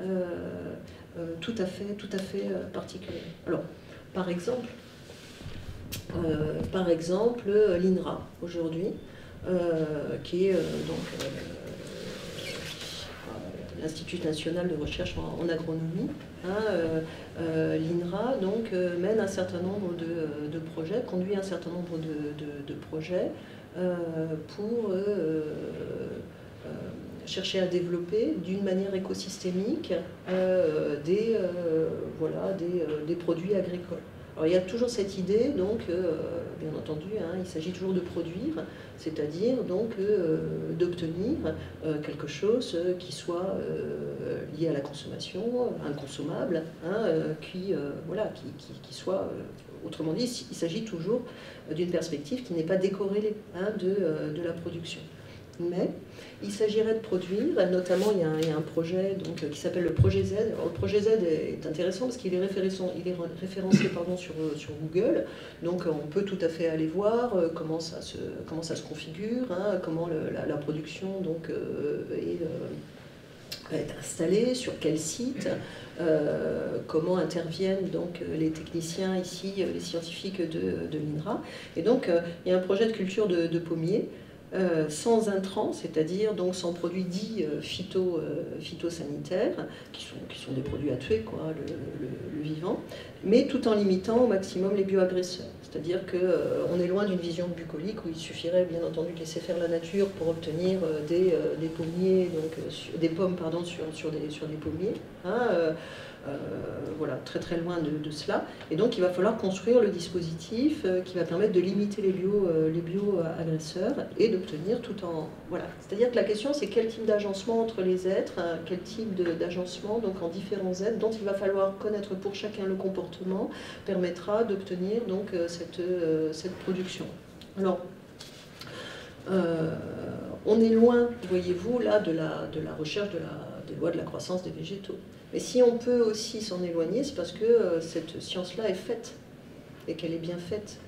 tout à fait, tout. Alors, par exemple, par exemple l'INRA aujourd'hui, qui est donc l'Institut national de recherche en, agronomie. Hein, euh, euh, L'INRA donc, euh, mène un certain nombre de, projets, conduit un certain nombre de, projets pour chercher à développer d'une manière écosystémique des, produits agricoles. Alors il y a toujours cette idée, donc, bien entendu, hein, il s'agit toujours de produire, c'est-à-dire donc d'obtenir quelque chose qui soit lié à la consommation, inconsommable, hein, qui, voilà, qui, soit, autrement dit, il s'agit toujours d'une perspective qui n'est pas décorrélée hein, de la production mais il s'agirait de produire, notamment il y a un, projet donc, qui s'appelle le projet Z. le projet Z est intéressant parce qu'il est référencé, pardon, sur, Google, donc on peut tout à fait aller voir euh, comment ça se, configure, hein, comment la, production euh, est, euh, est, installée, sur quel site. comment interviennent les techniciens ici, les scientifiques de, de l'INRA. Et donc, il y a un projet de culture de, de pommiers euh, sans intrants, c'est-à-dire donc sans produits dits euh, phyto, euh, phytosanitaires, qui sont, qui sont des produits à tuer, quoi, le, vivant, mais tout en limitant au maximum les bioagresseurs. C'est-à-dire qu'on est loin d'une vision bucolique où il suffirait bien entendu de laisser faire la nature pour obtenir des, des donc, des pommes pardon, sur, des, sur des pommiers. Hein, euh, voilà, très très loin de, cela. Et donc il va falloir construire le dispositif euh, qui va permettre de limiter les bio, euh, les bio-agresseurs et d'obtenir tout en... Voilà. C'est-à-dire que la question c'est quel type d'agencement entre les êtres, hein, quel type d'agencement donc en différents êtres dont il va falloir connaître pour chacun le comportement permettra d'obtenir donc cette, production. Alors, on est loin, voyez-vous, là, de la, de la recherche des lois de la croissance des végétaux. Mais si on peut aussi s'en éloigner, c'est parce que euh, cette science-là est faite et qu'elle est bien faite.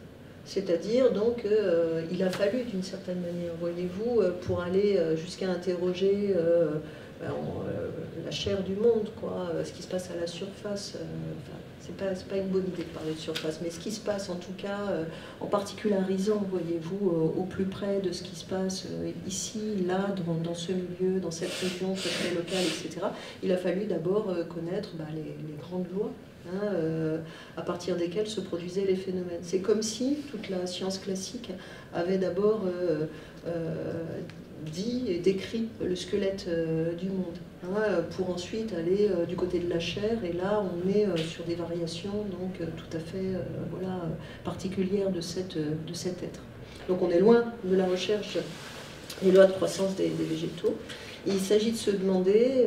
C'est-à-dire donc euh, il a fallu d'une certaine manière, voyez-vous, euh, pour aller jusqu'à interroger la chair du monde, quoi, ce qui se passe à la surface. C'est pas, pas une bonne idée de parler de surface, mais ce qui se passe en tout cas, en particularisant, voyez-vous, au plus près de ce qui se passe ici, là, dans, ce milieu, dans cette région, cette locale, etc., il a fallu d'abord connaître bah, les, grandes lois. Hein, à partir desquelles se produisaient les phénomènes. C'est comme si toute la science classique avait d'abord dit et décrit le squelette euh, du monde, hein, pour ensuite aller euh, du côté de la chair, et là on est euh, sur des variations donc tout à fait voilà, particulières de, cette, de cet être. Donc on est loin de la recherche des lois de croissance des, végétaux. il s'agit de se demander,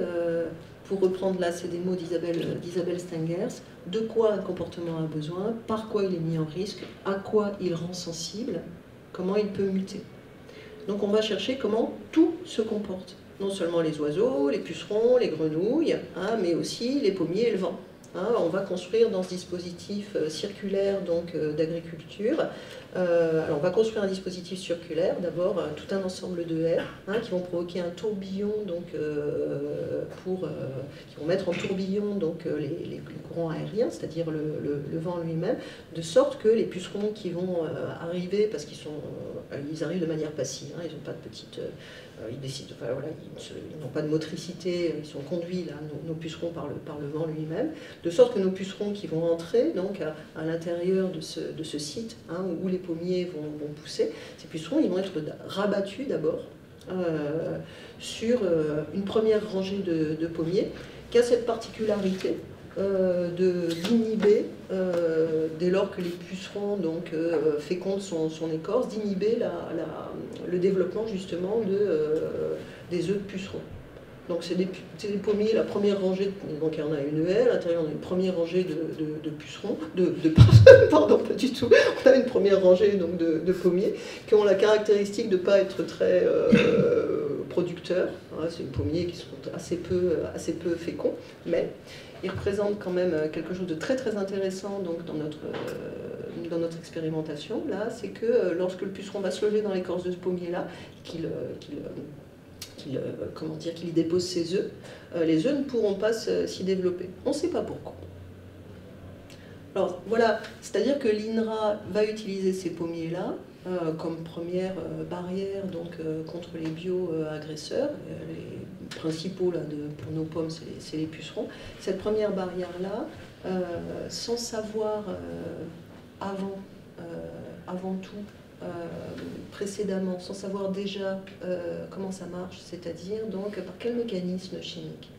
pour reprendre là, c'est des mots d'Isabelle Stengers, de quoi un comportement a besoin, par quoi il est mis en risque, à quoi il rend sensible, comment il peut muter. Donc on va chercher comment tout se comporte. Non seulement les oiseaux, les pucerons, les grenouilles, hein, mais aussi les pommiers et le vent. Hein. on va construire dans ce dispositif euh, circulaire donc euh, d'agriculture. Euh, alors on va construire un dispositif circulaire, d'abord tout un ensemble de haies hein, qui vont provoquer un tourbillon donc pour qui vont mettre en tourbillon donc les, courants aériens, c'est-à-dire le, vent lui-même, de sorte que les pucerons qui vont arriver parce qu'ils sont ils arrivent de manière passive, ils n'ont pas de petite euh, ils décident, n'ont pas de motricité, ils sont conduits, nos, pucerons, par le, par vent lui-même, de sorte que nos pucerons qui vont entrer donc, à, l'intérieur de ce, site hein, où les pommiers vont, pousser, ces pucerons ils vont être rabattus d'abord euh, sur euh, une première rangée de, de pommiers qui a cette particularité euh, d'inhiber, euh, dès lors que les pucerons donc, euh, fécondent son, écorce, d'inhiber le développement justement de, des œufs de pucerons. Donc c'est des, des, pommiers, la première rangée, donc il y en a une haie, à l'intérieur on a une première rangée de, pucerons, de, pardon, pas du tout, on a une première rangée donc de, pommiers qui ont la caractéristique de ne pas être très producteurs, hein, c'est des pommiers qui sont assez peu, assez peu féconds, mais il représente quand même euh, quelque chose de très très intéressant donc, dans, notre, euh, dans notre expérimentation. Là, c'est que euh, lorsque le puceron va se loger dans l'écorce de ce pommier-là, qu'il comment dire, qu'il y dépose ses œufs, les œufs ne pourront pas s'y développer. On ne sait pas pourquoi. Alors voilà, c'est-à-dire que l'INRA va utiliser ces pommiers-là comme première barrière donc, contre les bio-agresseurs, principaux là, pour nos pommes, c'est les, pucerons. Cette première barrière-là, euh, sans savoir euh, avant, euh, avant tout, précédemment, sans savoir déjà comment ça marche, c'est-à-dire donc par quel mécanisme chimique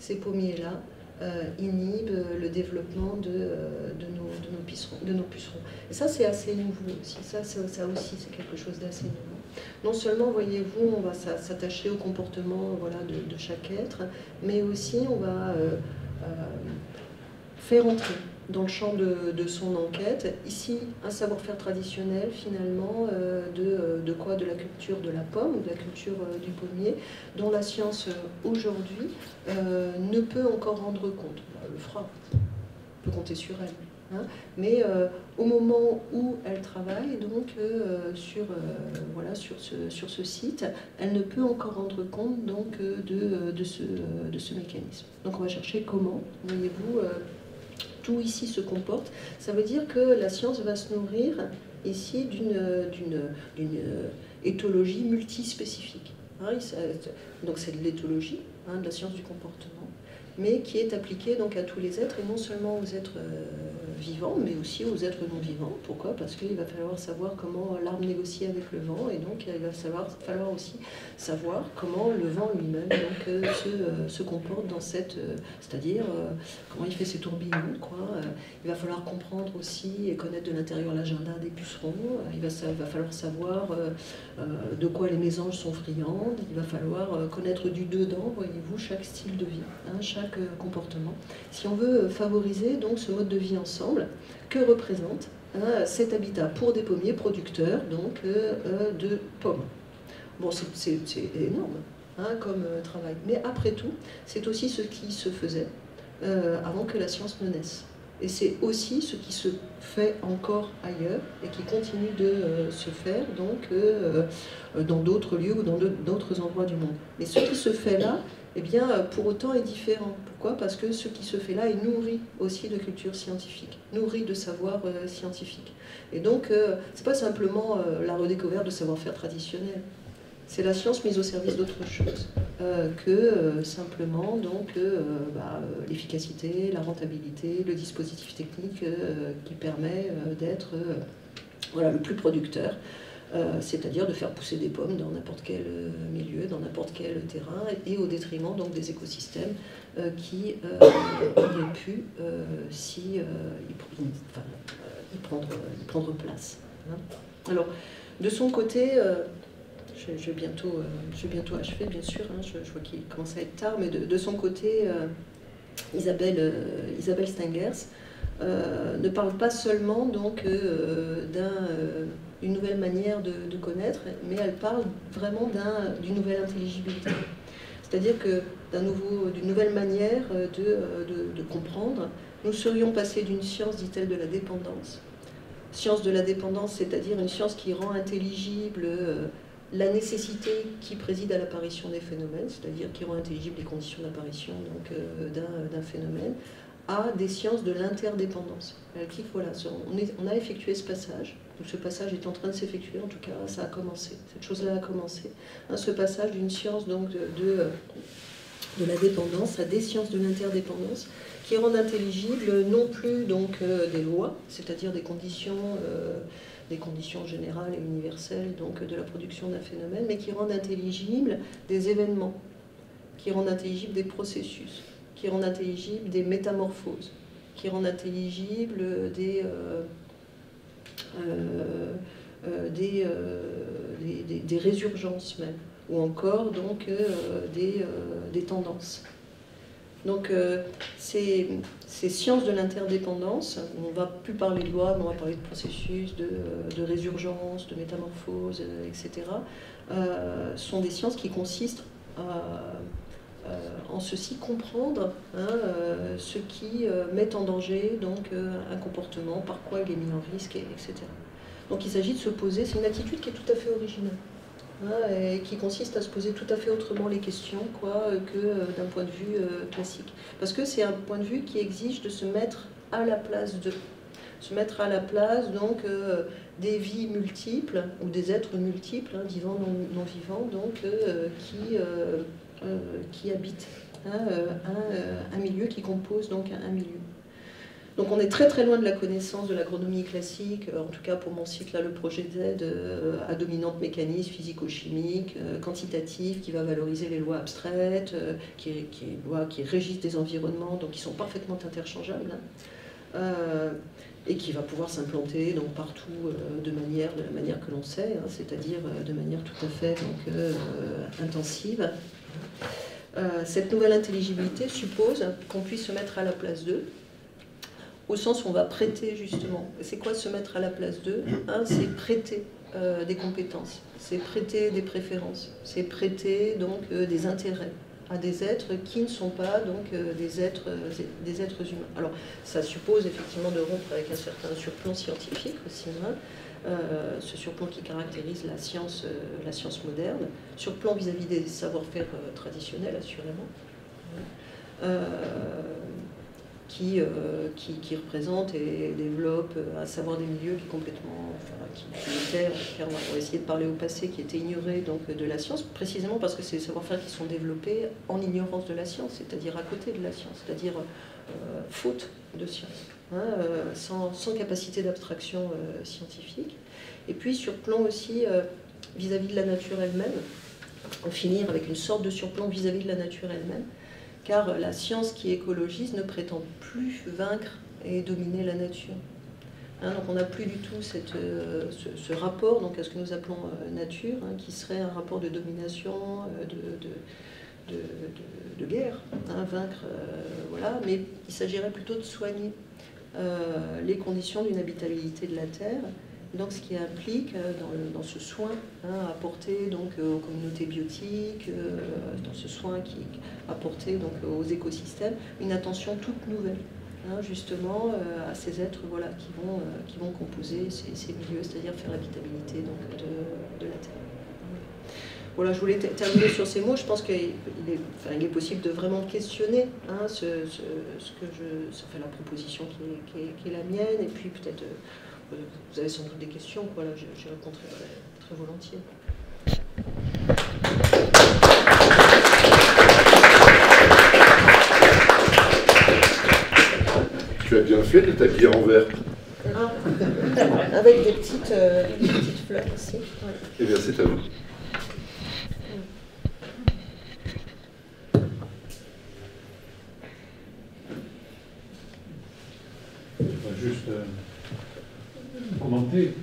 ces pommiers-là inhibe le développement de, de, nos, de, nos pucerons, de, nos pucerons, Et ça, c'est assez nouveau aussi. Ça, ça aussi, c'est quelque chose d'assez nouveau. Non seulement, voyez-vous, on va s'attacher au comportement voilà, de, chaque être, mais aussi on va faire entrer dans le champ de, son enquête. Ici, un savoir-faire traditionnel, finalement, euh, euh, de, quoi? De la culture de la pomme ou de la culture euh, du pommier, dont la science, aujourd'hui, ne peut encore rendre compte. Elle le fera, on peut compter sur elle. Hein. Mais au moment où elle travaille donc sur, voilà, sur, ce, sur ce site, elle ne peut encore rendre compte donc, de, de, ce, de ce mécanisme. Donc on va chercher comment, voyez-vous, tout ici se comporte, ça veut dire que la science va se nourrir ici d'une éthologie multispécifique. Hein, donc c'est de l'éthologie, hein, de la science du comportement, mais qui est appliquée donc à tous les êtres et non seulement aux êtres euh, vivants, mais aussi aux êtres non vivants. Pourquoi? Parce qu'il va falloir savoir comment l'arbre négocie avec le vent, et donc il va falloir, aussi savoir comment le vent lui-même donc, euh, se, euh, se, comporte dans cette... C'est-à-dire comment il fait ses tourbillons. Quoi. il va falloir comprendre aussi et connaître de l'intérieur l'agenda des pucerons. il va, va falloir savoir de quoi les mésanges sont friandes. Il va falloir connaître du dedans, voyez-vous, chaque style de vie, hein, chaque comportement. Si on veut favoriser donc ce mode de vie ensemble, que représente hein, cet habitat pour des pommiers producteurs donc, euh, euh, de pommes. Bon, c'est énorme hein, comme euh, travail. Mais après tout, c'est aussi ce qui se faisait avant que la science ne naisse. Et c'est aussi ce qui se fait encore ailleurs et qui continue de se faire donc dans d'autres lieux ou dans d'autres endroits du monde. Mais ce qui se fait là, eh bien, pour autant est différent. Pourquoi? Parce que ce qui se fait là est nourri aussi de culture scientifique, nourri de savoir euh, scientifique. Et donc, euh, ce n'est pas simplement euh, la redécouverte de savoir-faire traditionnel. C'est la science mise au service d'autre chose que simplement donc bah, l'efficacité, la rentabilité, le dispositif technique qui permet d'être voilà, le plus producteur euh, c'est-à-dire de faire pousser des pommes dans n'importe quel euh, milieu, dans n'importe quel terrain, et au détriment donc des écosystèmes euh, qui auraient pu y, prendre, place. Hein. Alors, de son côté, je, vais bientôt, je achever, bien sûr, hein, je, vois qu'il commence à être tard, mais de, son côté, Isabelle, Isabelle Stengers ne parle pas seulement donc d'un une nouvelle manière de, connaître, mais elle parle vraiment d'une nouvelle intelligibilité. C'est-à-dire que d'une nouvelle manière euh, euh, de, de, comprendre, nous serions passés d'une science, dit-elle, de la dépendance. Science de la dépendance, c'est-à-dire une science qui rend intelligible euh, la nécessité qui préside à l'apparition des phénomènes, c'est-à-dire qui rend intelligible les conditions d'apparition d'un phénomène, à des sciences de l'interdépendance. voilà, on, a effectué ce passage, ce passage est en train de s'effectuer, en tout cas ça a commencé, cette chose-là a commencé. Hein, ce passage d'une science donc de, de, la dépendance à des sciences de l'interdépendance qui rendent intelligibles non plus donc euh, des lois, c'est-à-dire des conditions, euh, des conditions générales et universelles donc de la production d'un phénomène, mais qui rendent intelligibles des événements, qui rendent intelligibles des processus qui rendent intelligibles des métamorphoses, qui rendent intelligibles des, euh, euh, euh, résurgences même, ou encore donc des, tendances. Donc ces, ces, sciences de l'interdépendance, on ne va plus parler de loi, mais on va parler de processus, de, de résurgence, de métamorphose, etc., sont des sciences qui consistent à en ceci comprendre hein, euh, ce qui euh, met en danger donc, un comportement, par quoi il est mis en risque, etc. Donc il s'agit de se poser, c'est une attitude qui est tout à fait originale. Hein, et qui consiste à se poser tout à fait autrement les questions quoi, que d'un point de vue classique. Parce que c'est un point de vue qui exige de se mettre à la place de, se mettre à la place donc des vies multiples ou des êtres multiples, hein, vivants non, non, vivants, donc qui euh, qui habitent euh, un, euh, un, milieu, qui compose donc un, milieu. Donc on est très très loin de la connaissance de l'agronomie classique, euh, en tout cas pour mon cycle là, le projet Z euh, à dominante mécanisme physico-chimique, euh, quantitative, qui va valoriser les lois abstraites, qui, qui, lois qui régissent des environnements, donc qui sont parfaitement interchangeables, hein. et qui va pouvoir s'implanter donc partout de manière de la manière que l'on sait, hein, c'est-à-dire de manière tout à fait donc, intensive. Cette nouvelle intelligibilité suppose qu'on puisse se mettre à la place d'eux au sens où on va prêter justement. C'est quoi se mettre à la place d'eux? Un, c'est prêter euh, des compétences, c'est prêter des préférences, c'est prêter donc euh, des intérêts à des êtres qui ne sont pas donc euh, des êtres des êtres humains. Alors ça suppose effectivement de rompre avec un certain surplomb scientifique aussi, hein, ce surplomb qui caractérise la science la science moderne, surplomb vis-à-vis des savoir-faire traditionnels assurément qui, euh, qui, qui, représente et développe un savoir des milieux qui complètement, enfin, qui, était, on va essayer de parler au passé, qui était ignoré donc, de la science, précisément parce que c'est des savoir-faire qui sont développés en ignorance de la science, c'est-à-dire à côté de la science, c'est-à-dire euh, faute de science, hein, euh, sans, capacité d'abstraction scientifique. Et puis sur plan aussi vis-à-vis -vis de la nature elle-même, en finir avec une sorte de surplomb vis-à-vis -vis de la nature elle-même, car la science qui écologise ne prétend plus vaincre et dominer la nature. Hein, donc on n'a plus du tout euh, ce, rapport donc, à ce que nous appelons euh, nature, hein, qui serait un rapport de domination, euh, de, guerre, vaincre, voilà, mais il s'agirait plutôt de soigner les conditions d'une habitabilité de la Terre donc, ce qui implique euh, dans, ce soin hein, apporté donc, euh, aux communautés biotiques, euh, dans ce soin qui apporté donc, aux écosystèmes, une attention toute nouvelle. Hein, justement à ces êtres voilà, qui, vont, qui vont composer ces, milieux, c'est-à-dire faire l'habitabilité de, la Terre. Voilà, je voulais terminer sur ces mots. Je pense qu'il est, possible de vraiment questionner hein, ce, que je, ça fait la proposition qui est, qui est la mienne, et puis peut-être vous avez sans doute des questions, quoi, là, j'y répondrai très, volontiers. Tu as bien fait de t'habiller en vert. Ah, avec des petites, euh, petites fleurs aussi. Eh bien, c'est à vous. Juste. Euh, commenter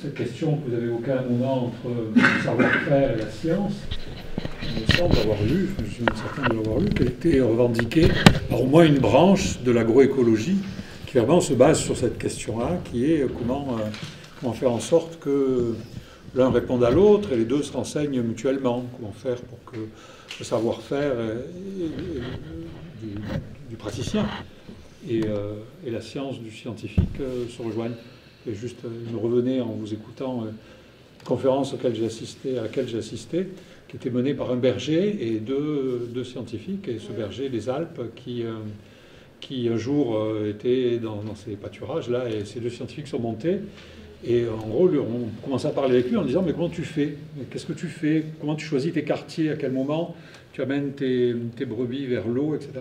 cette question que vous avez évoquée à un moment entre le savoir-faire et la science. Il me semble avoir lu, je suis certain de l'avoir lu, qu'elle était revendiquée par au moins une branche de l'agroécologie qui vraiment se base sur cette question-là, qui est comment, euh, comment faire en sorte que l'un réponde à l'autre et les deux se renseignent mutuellement. Comment faire pour que le savoir-faire du, praticien et, euh, et, la science du scientifique euh, se rejoignent. Et juste, euh, il me revenait en vous écoutant une conférence auquel j'ai à laquelle j'ai assisté, qui était menée par un berger et deux, deux scientifiques, et ce berger des Alpes qui, qui un jour était dans, ces pâturages-là, et ces deux scientifiques sont montés. Et en gros, on commençait à parler avec lui en disant Mais comment tu fais? Qu'est-ce que tu fais? Comment tu choisis tes quartiers? À quel moment? Tu amènes tes brebis vers l'eau, etc.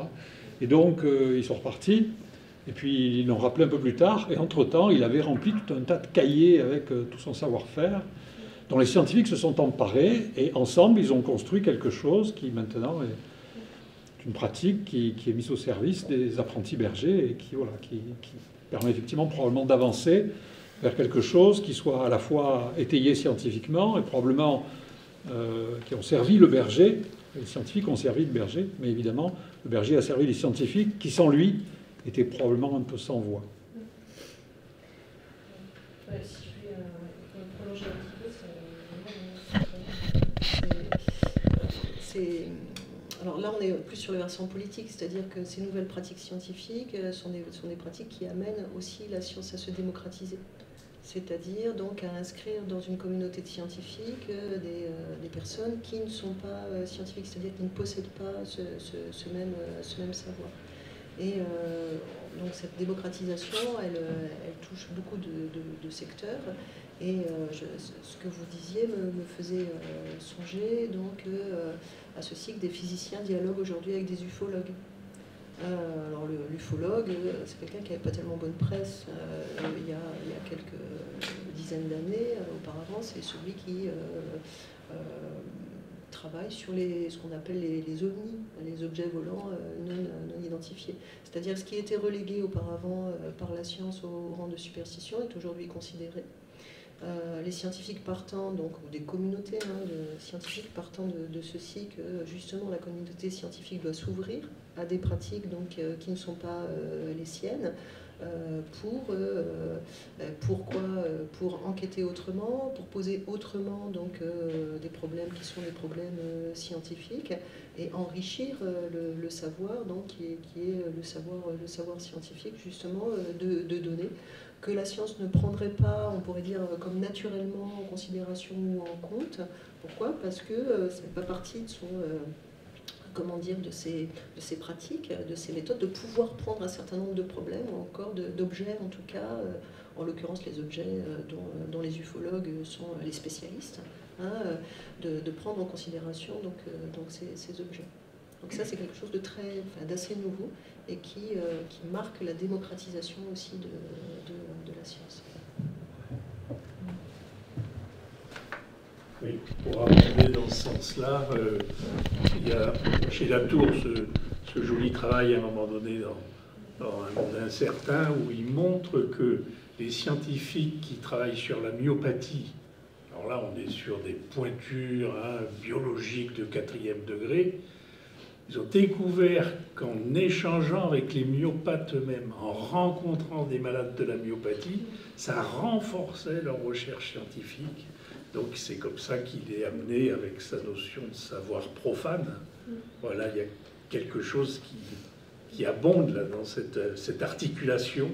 Et donc, ils sont repartis. Et puis ils l'ont rappelé un peu plus tard, et entre-temps, il avait rempli tout un tas de cahiers avec euh, tout son savoir-faire, dont les scientifiques se sont emparés, et ensemble, ils ont construit quelque chose qui maintenant est une pratique qui, est mise au service des apprentis bergers, et qui, permet effectivement probablement d'avancer vers quelque chose qui soit à la fois étayé scientifiquement, et probablement euh, qui ont servi le berger, les scientifiques ont servi le berger, mais évidemment, le berger a servi les scientifiques qui, sans lui, était probablement un peu sans voix. euh, alors là, on est plus sur le versant politique, c'est-à-dire que ces nouvelles pratiques scientifiques euh, sont des, sont des pratiques qui amènent aussi la science à se démocratiser c'est-à-dire donc à inscrire dans une communauté de scientifiques euh, des, des, personnes qui ne sont pas scientifiques, c'est-à-dire qui ne possèdent pas ce, ce, même, ce même savoir. Et euh, donc cette démocratisation, elle, euh, elle touche beaucoup de, secteurs. Et euh, ce que vous disiez me, faisait songer donc, à ceci que des physiciens dialoguent aujourd'hui avec des ufologues. Alors l'ufologue, c'est quelqu'un qui n'avait pas tellement bonne presse il, y a, quelques dizaines d'années auparavant, c'est celui qui travaille sur les, ce qu'on appelle les, ovnis, les objets volants non, identifiés. C'est-à-dire ce qui était relégué auparavant par la science au rang de superstition est aujourd'hui considéré euh, les scientifiques partant, donc, ou des communautés hein, scientifiques partant de, ceci, que justement la communauté scientifique doit s'ouvrir à des pratiques donc, euh, qui ne sont pas euh, les siennes. pour pourquoi pour enquêter autrement pour poser autrement donc des problèmes qui sont des problèmes scientifiques et enrichir le, savoir donc qui est, qui est, le savoir le savoir scientifique justement de, données que la science ne prendrait pas, on pourrait dire, comme naturellement en considération ou en compte. Pourquoi? Parce que euh, ça n'est pas partie de son euh, comment dire, de ces, de ces pratiques, de ces méthodes, de pouvoir prendre un certain nombre de problèmes, ou encore d'objets en tout cas, euh, en l'occurrence les objets dont, les ufologues sont les spécialistes, hein, de, prendre en considération donc, donc ces, objets. Donc ça, c'est quelque chose de très, d'assez nouveau et qui, euh, qui, marque la démocratisation aussi de, de, la science. Pour aborder dans ce sens-là, euh, il y a chez Latour ce, ce, joli travail à un moment donné dans, dans, un monde incertain où il montre que les scientifiques qui travaillent sur la myopathie, alors là on est sur des pointures hein, biologiques de quatrième degré, ils ont découvert qu'en échangeant avec les myopathes eux-mêmes, en rencontrant des malades de la myopathie, ça renforçait leur recherche scientifique. Donc c'est comme ça qu'il est amené avec sa notion de savoir profane. Voilà, il y a quelque chose qui, qui abonde là dans cette, cette articulation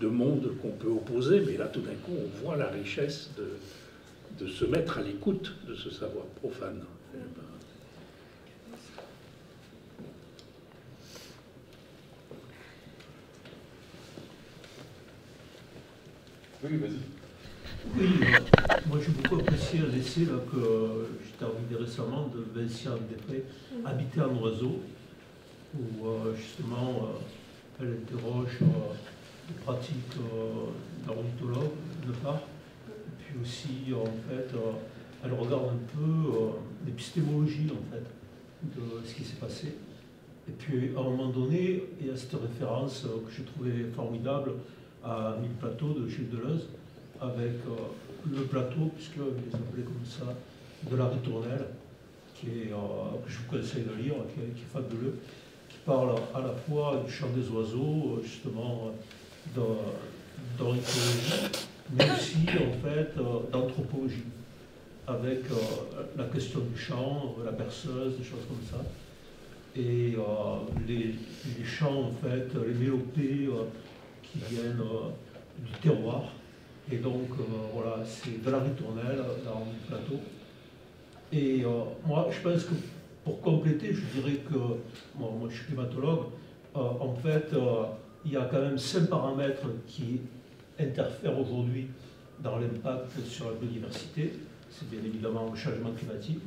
de mondes qu'on peut opposer, mais là tout d'un coup on voit la richesse de, de se mettre à l'écoute de ce savoir profane. Oui, vas-y. Oui, moi j'ai beaucoup apprécié un essai que j'ai terminé récemment de Vincent Després, Habiter un oiseau, où euh, justement euh, elle interroge euh, les pratiques d'ornithologue de part, et puis aussi en fait elle regarde un peu l'épistémologie en fait de ce qui s'est passé. Et puis à un moment donné, il y a cette référence que j'ai trouvée formidable à Mille Plateaux de Gilles Deleuze, avec euh, le plateau, puisque les appelait comme ça, de la ritournelle, qui euh, que je vous conseille de lire, qui est, fabuleux, qui parle à la fois du chant des oiseaux, euh, justement, d'ornithologie, mais aussi en fait d'anthropologie, avec la question du chant, la berceuse, des choses comme ça. Et les, les, chants, en fait, les mélopées qui viennent du terroir. Et donc, euh, voilà, c'est de la ritournelle dans le plateau. Et euh, moi, je pense que pour compléter, je dirais que, moi, je suis climatologue, en fait, il y a quand même cinq paramètres qui interfèrent aujourd'hui dans l'impact sur la biodiversité. C'est bien évidemment le changement climatique,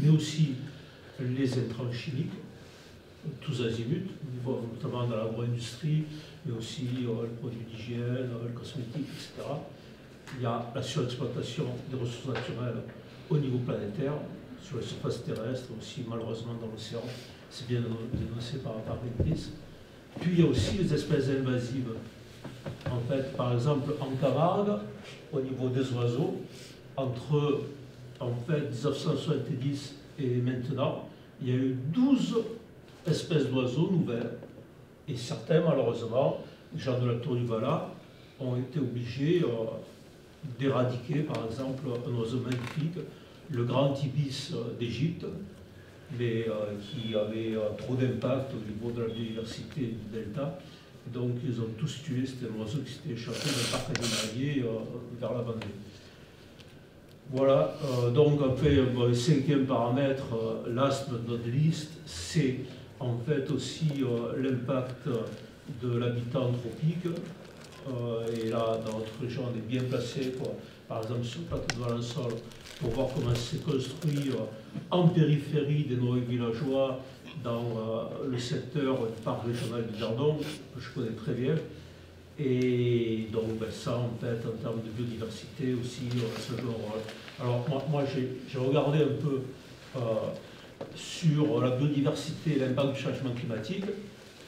mais aussi les intrants chimiques, tous azimuts, notamment dans l'agro-industrie, mais aussi euh, le produit d'hygiène, le cosmétique, etc. Il y a la surexploitation des ressources naturelles au niveau planétaire, sur la surface terrestre, aussi malheureusement dans l'océan. C'est bien dénoncé par, par Greenpeace. Puis il y a aussi les espèces invasives. En fait, par exemple, en Camargue, au niveau des oiseaux, entre en fait, 1970 et maintenant, il y a eu 12 espèces d'oiseaux nouvelles et certains, malheureusement, les gens de la Tour du Vala, ont été obligés euh, d'éradiquer, par exemple, un oiseau magnifique, le grand ibis euh, d'Égypte, mais euh, qui avait trop d'impact au niveau de la biodiversité du delta. Donc ils ont tous tué, c'était un oiseau qui s'était échappé d'un parc animalier vers la Vendée. Voilà, donc après, le cinquième paramètre, last but not least, c'est en fait aussi euh, l'impact de l'habitat anthropique. Euh, et là, dans notre région, on est bien placé par exemple sur le plateau de Valençol, pour voir comment c'est construit en périphérie des nouveaux villageois dans le secteur du parc régional du Jardin, que je connais très bien. Et donc ben, ça, en fait, en termes de biodiversité aussi, ce genre. Alors moi, moi j'ai regardé un peu sur la biodiversité et l'impact du changement climatique.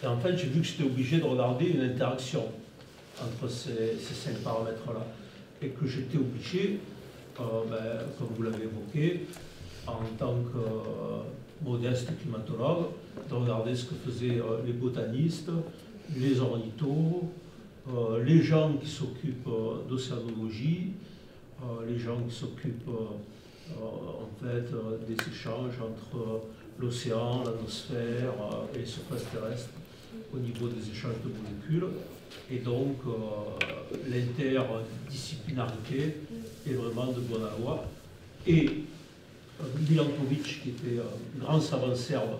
Et en fait, j'ai vu que j'étais obligé de regarder une interaction entre ces, cinq paramètres-là. Et que j'étais obligé, euh, ben, comme vous l'avez évoqué, en tant que euh, modeste climatologue, de regarder ce que faisaient euh, les botanistes, les ornithos, les gens qui s'occupent d'océanologie, les gens qui s'occupent en fait des échanges entre l'océan, l'atmosphère et les surfaces terrestres au niveau des échanges de molécules. Et donc, euh, l'interdisciplinarité est vraiment de bonne loi. Et euh, Milankovic, qui était un grand savant serbe,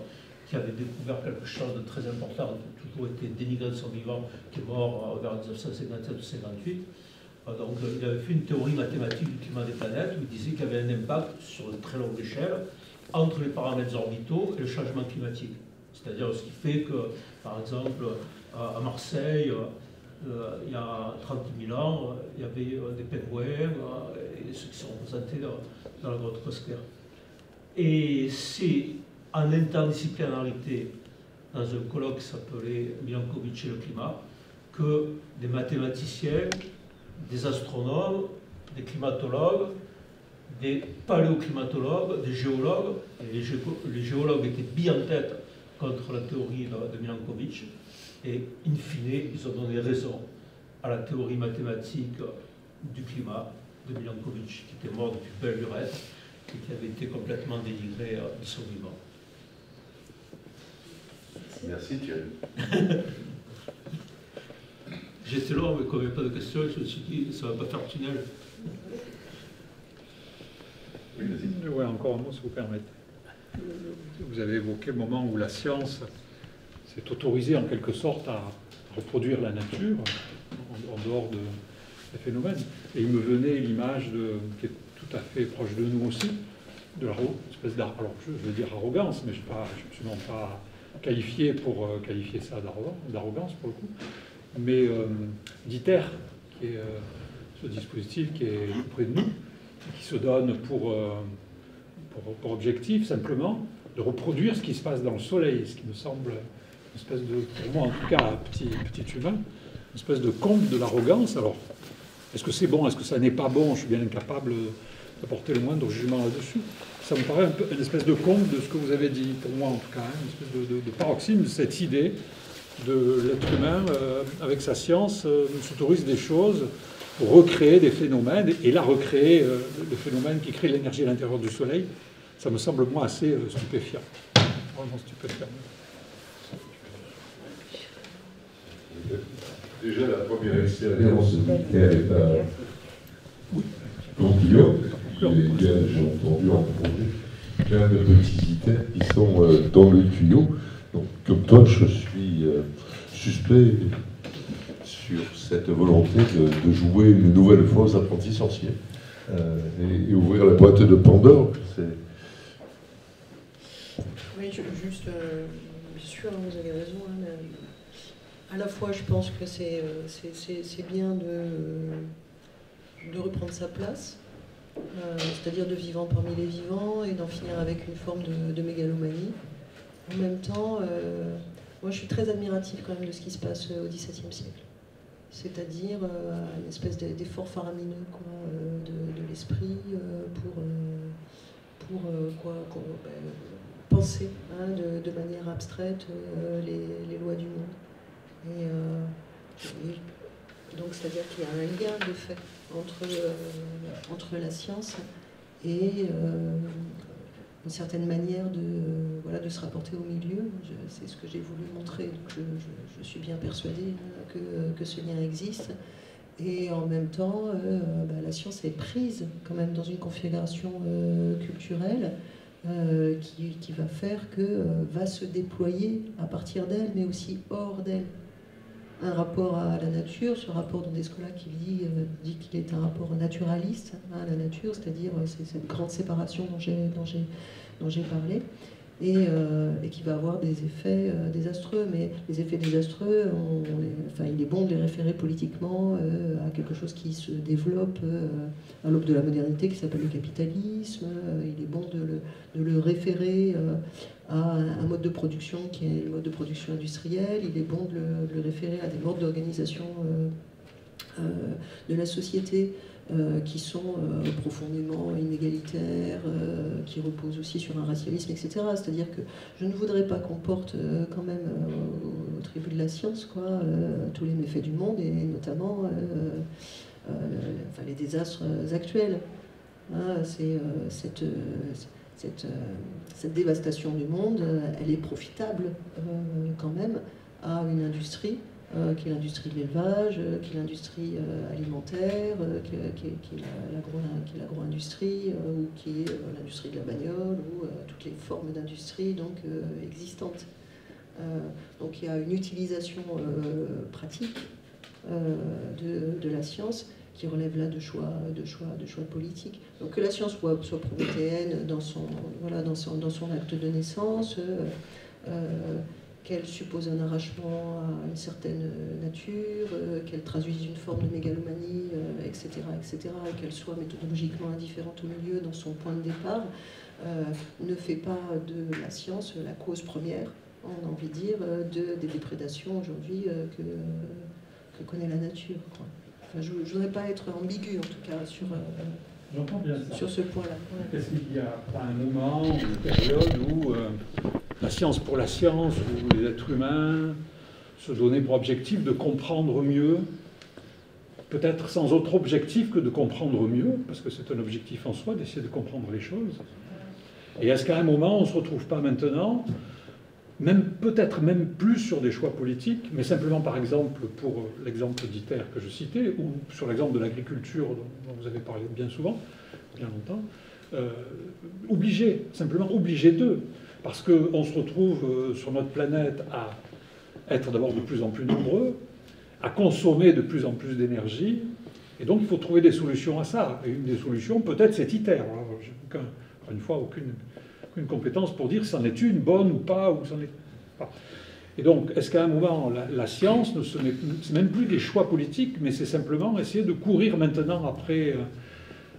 qui avait découvert quelque chose de très important, toujours été dénigré de son vivant, qui est mort vers 1957 ou 58. Euh, donc, il avait fait une théorie mathématique du climat des planètes où il disait qu'il y avait un impact sur une très longue échelle entre les paramètres orbitaux et le changement climatique. C'est-à-dire ce qui fait que, par exemple, à Marseille, euh, il y a 30 000 ans, il y avait euh, des pingouins euh, et ceux qui sont représentés dans, la grotte Cosquer. Et c'est en interdisciplinarité, dans un colloque qui s'appelait Milankovic et le climat, que des mathématiciens, des astronomes, des climatologues, des paléoclimatologues, des géologues, et les, géologues étaient bien en tête contre la théorie de, de Milankovic, et in fine, ils ont donné raison à la théorie mathématique du climat de Milankovic, qui était mort depuis belle lurette et qui avait été complètement dénigré de son vivant. Merci Thierry. J'étais là, mais quand il n'y avait pas de questions, je me suis dit, ça ne va pas faire tunnel. Oui, ouais, encore un mot, si vous permettez. Vous avez évoqué le moment où la science c'est autorisé en quelque sorte à reproduire la nature en, dehors de, des phénomènes. Et il me venait l'image qui est tout à fait proche de nous aussi, de la espèce d'art. Alors je, veux dire arrogance, mais je ne suis pas qualifié pour euh, qualifier ça d'arrogance pour le coup. Mais euh, d'ITER, qui est euh, ce dispositif qui est près de nous, qui se donne pour, pour, pour objectif simplement de reproduire ce qui se passe dans le Soleil, ce qui me semble une espèce de, pour moi en tout cas, petit, petit humain, une espèce de conte de l'arrogance. Alors, est-ce que c'est bon, est-ce que ça n'est pas bon? Je suis bien incapable d'apporter le moindre jugement là-dessus. Ça me paraît un peu une espèce de conte de ce que vous avez dit, pour moi en tout cas, hein, une espèce de, paroxysme de cette idée de l'être humain, euh, avec sa science, euh, s'autorise des choses pour recréer des phénomènes et là recréer euh, le phénomène qui crée l'énergie à l'intérieur du Soleil. Ça me semble, moi, assez stupéfiant. Vraiment stupéfiant. Déjà, la première expérience militaire est à Pompillon. J'ai entendu en projet plein de petits items qui sont euh, dans le tuyau. Donc, comme toi, je suis euh, suspect sur cette volonté de, jouer une nouvelle fois aux apprentis sorciers euh, et, ouvrir la boîte de Pandore. Oui, juste, bien sûr, hein, vous avez raison. Hein, à la fois, je pense que c'est euh, bien de, reprendre sa place, euh, c'est-à-dire de vivant parmi les vivants et d'en finir avec une forme de, mégalomanie. En même temps, euh, moi je suis très admiratif quand même de ce qui se passe au XVIIe siècle. C'est-à-dire une espèce d'effort faramineux de, l'esprit pour, pour ben, penser hein, de, manière abstraite les lois du monde. Euh, et, donc, c'est-à-dire qu'il y a un lien de fait entre, euh, entre la science et euh, une certaine manière de, voilà, de se rapporter au milieu. C'est ce que j'ai voulu montrer. Je, suis bien persuadée que, que, ce lien existe. Et en même temps, bah, la science est prise quand même dans une configuration culturelle qui, qui, va faire que va se déployer à partir d'elle, mais aussi hors d'elle. Un rapport à la nature, ce rapport d'Ondescola qui dit, dit qu'il est un rapport naturaliste hein, à la nature, c'est-à-dire c'est cette grande séparation dont j'ai parlé. Euh, et, qui va avoir des effets euh, désastreux. Mais les effets désastreux, enfin, il est bon de les référer politiquement euh, à quelque chose qui se développe à l'aube de la modernité, qui s'appelle le capitalisme. il est bon de le, référer à un mode de production qui est le mode de production industriel. Il est bon de le, le référer à des modes d'organisation de la société euh, qui sont euh, profondément inégalitaires, euh, qui reposent aussi sur un racialisme, etc. C'est-à-dire que je ne voudrais pas qu'on porte quand même au, tribut de la science tous les méfaits du monde, et notamment les désastres actuels. Hein, cette, dévastation du monde, elle est profitable quand même à une industrie qui est l'industrie de l'élevage, euh, qui est l'industrie euh, alimentaire, qui, est l'agro-industrie, ou qui est l'industrie de la bagnole, ou toutes les formes d'industrie existantes. donc il y a une utilisation pratique de, la science qui relève là de choix, de choix, de choix politiques. Donc que la science soit, soit dans son, voilà, dans son acte de naissance, qu'elle suppose un arrachement à une certaine nature, euh, qu'elle traduise une forme de mégalomanie, etc., euh, etc., et qu'elle soit méthodologiquement indifférente au milieu dans son point de départ, euh, ne fait pas de la science la cause première, on a envie de dire, de, des déprédations aujourd'hui que, que, connaît la nature. je ne voudrais pas être ambigu, en tout cas, sur... Sur ce point-là. Est-ce qu'il y a pas un moment, une période où la science pour la science, où les êtres humains se donnaient pour objectif de comprendre mieux, peut-être sans autre objectif que de comprendre mieux, parce que c'est un objectif en soi d'essayer de comprendre les choses. Et est-ce qu'à un moment, on ne se retrouve pas maintenant, même peut-être même plus sur des choix politiques, mais simplement par exemple pour l'exemple d'ITER que je citais, ou sur l'exemple de l'agriculture dont, vous avez parlé bien souvent, bien longtemps, euh, obligé, simplement obligé d'eux. Parce qu'on se retrouve euh, sur notre planète à être d'abord de plus en plus nombreux, à consommer de plus en plus d'énergie, et donc il faut trouver des solutions à ça. Et une des solutions, peut-être, c'est ITER. J'ai aucun, une fois, aucune, compétence pour dire si c'en est une bonne ou pas. Et donc, est-ce qu'à un moment, la, science, ne c'est même plus des choix politiques, mais c'est simplement essayer de courir maintenant après, euh,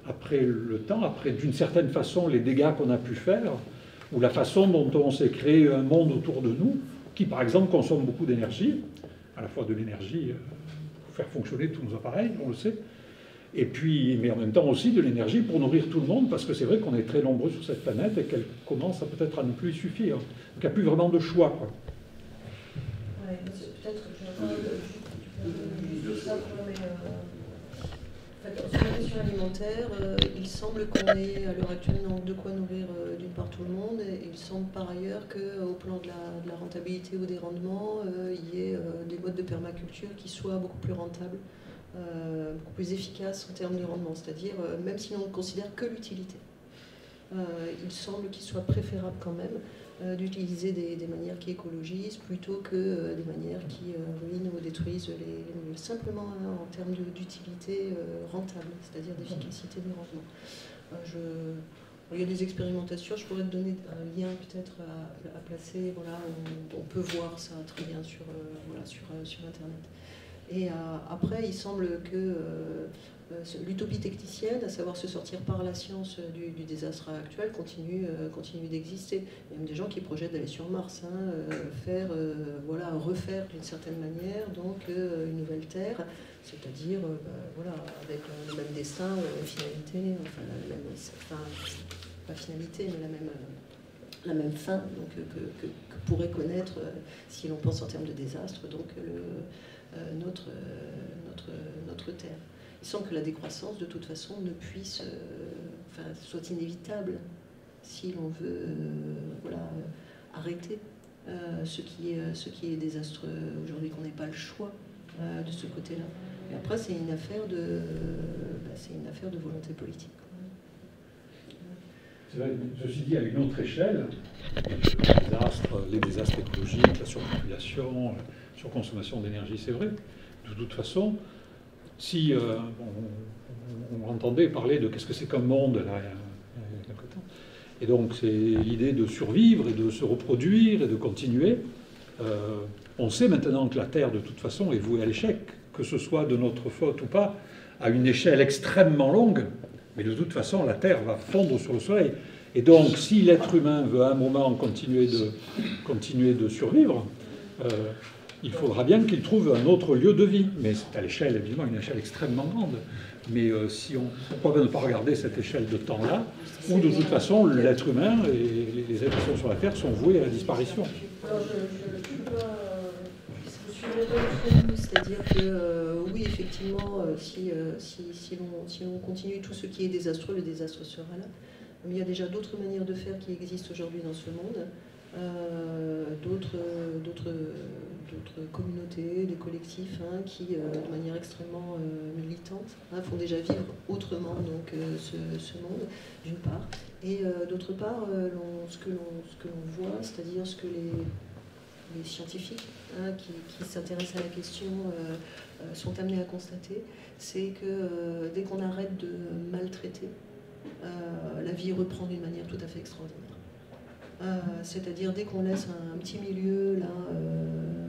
après le temps, après d'une certaine façon les dégâts qu'on a pu faire, ou la façon dont on s'est créé un monde autour de nous, qui par exemple consomme beaucoup d'énergie, à la fois de l'énergie euh, pour faire fonctionner tous nos appareils, on le sait, et puis, mais en même temps aussi de l'énergie pour nourrir tout le monde, parce que c'est vrai qu'on est très nombreux sur cette planète et qu'elle commence à peut-être à ne plus suffire. Donc il n'y a plus vraiment de choix. Peut-être que sur la question alimentaire, euh, il semble qu'on ait à l'heure actuelle de quoi nourrir euh, d'une part tout le monde, et il semble par ailleurs qu'au plan de la, rentabilité ou des rendements, euh, il y ait des modes de permaculture qui soient beaucoup plus rentables, beaucoup plus efficaces en termes de rendement, c'est-à-dire même si on ne considère que l'utilité. il semble qu'il soit préférable quand même euh, d'utiliser des, manières qui écologisent plutôt que euh, des manières qui euh, ruinent ou détruisent les, milieux. Simplement en termes d'utilité rentable, c'est-à-dire d'efficacité du rendement. Il y a des expérimentations, je pourrais te donner un lien peut-être à, placer. Voilà, on, peut voir ça très bien sur, voilà, sur, sur Internet. Et après, il semble que euh, l'utopie technicienne, à savoir se sortir par la science euh, du, désastre actuel, continue, euh, continue d'exister. Il y a même des gens qui projettent d'aller sur Mars, hein, faire, voilà, refaire d'une certaine manière donc une nouvelle Terre, c'est-à-dire bah, voilà, avec le même destin, la même finalité, enfin la même, pas finalité, mais la même, la même fin donc, que, pourrait connaître, si l'on pense en termes de désastre, donc le, notre, notre, notre Terre il semble que la décroissance, de toute façon, ne puisse, euh, enfin, soit inévitable si l'on veut euh, voilà, arrêter euh, ce, qui est, ce qui est désastreux aujourd'hui, qu'on n'ait pas le choix de ce côté-là. Et après, c'est une affaire de, bah, c'est une affaire de volonté politique. Ceci dit, à une autre échelle, les désastres, les désastres écologiques, la surpopulation, la surconsommation d'énergie, c'est vrai. De toute façon, si on, entendait parler de qu'est-ce que c'est qu'un monde, là, il y a quelque temps, et donc c'est l'idée de survivre et de se reproduire et de continuer. on sait maintenant que la Terre, de toute façon, est vouée à l'échec, que ce soit de notre faute ou pas, à une échelle extrêmement longue, mais de toute façon, la Terre va fondre sur le Soleil. Et donc, si l'être humain veut à un moment continuer de, continuer de survivre, euh, il faudra bien qu'il trouve un autre lieu de vie. Mais c'est à l'échelle, évidemment, une échelle extrêmement grande. Mais euh, si on, pourquoi ne pas regarder cette échelle de temps-là, où de toute façon, l'être humain et les êtres sur la Terre sont voués à la disparition c'est-à-dire que euh, oui, effectivement, euh, si, euh, si, si, l'on, continue tout ce qui est désastreux, le désastre sera là. Mais il y a déjà d'autres manières de faire qui existent aujourd'hui dans ce monde. D'autres, d'autres, communautés, des collectifs hein, qui, de manière extrêmement militante, hein, font déjà vivre autrement donc, ce, monde, d'une part. Et d'autre part, ce, que l'on, voit, c'est-à-dire ce que les les scientifiques hein, qui, s'intéressent à la question euh, euh, sont amenés à constater, c'est que euh, dès qu'on arrête de maltraiter, la vie reprend d'une manière tout à fait extraordinaire. C'est-à-dire dès qu'on laisse un, petit milieu là,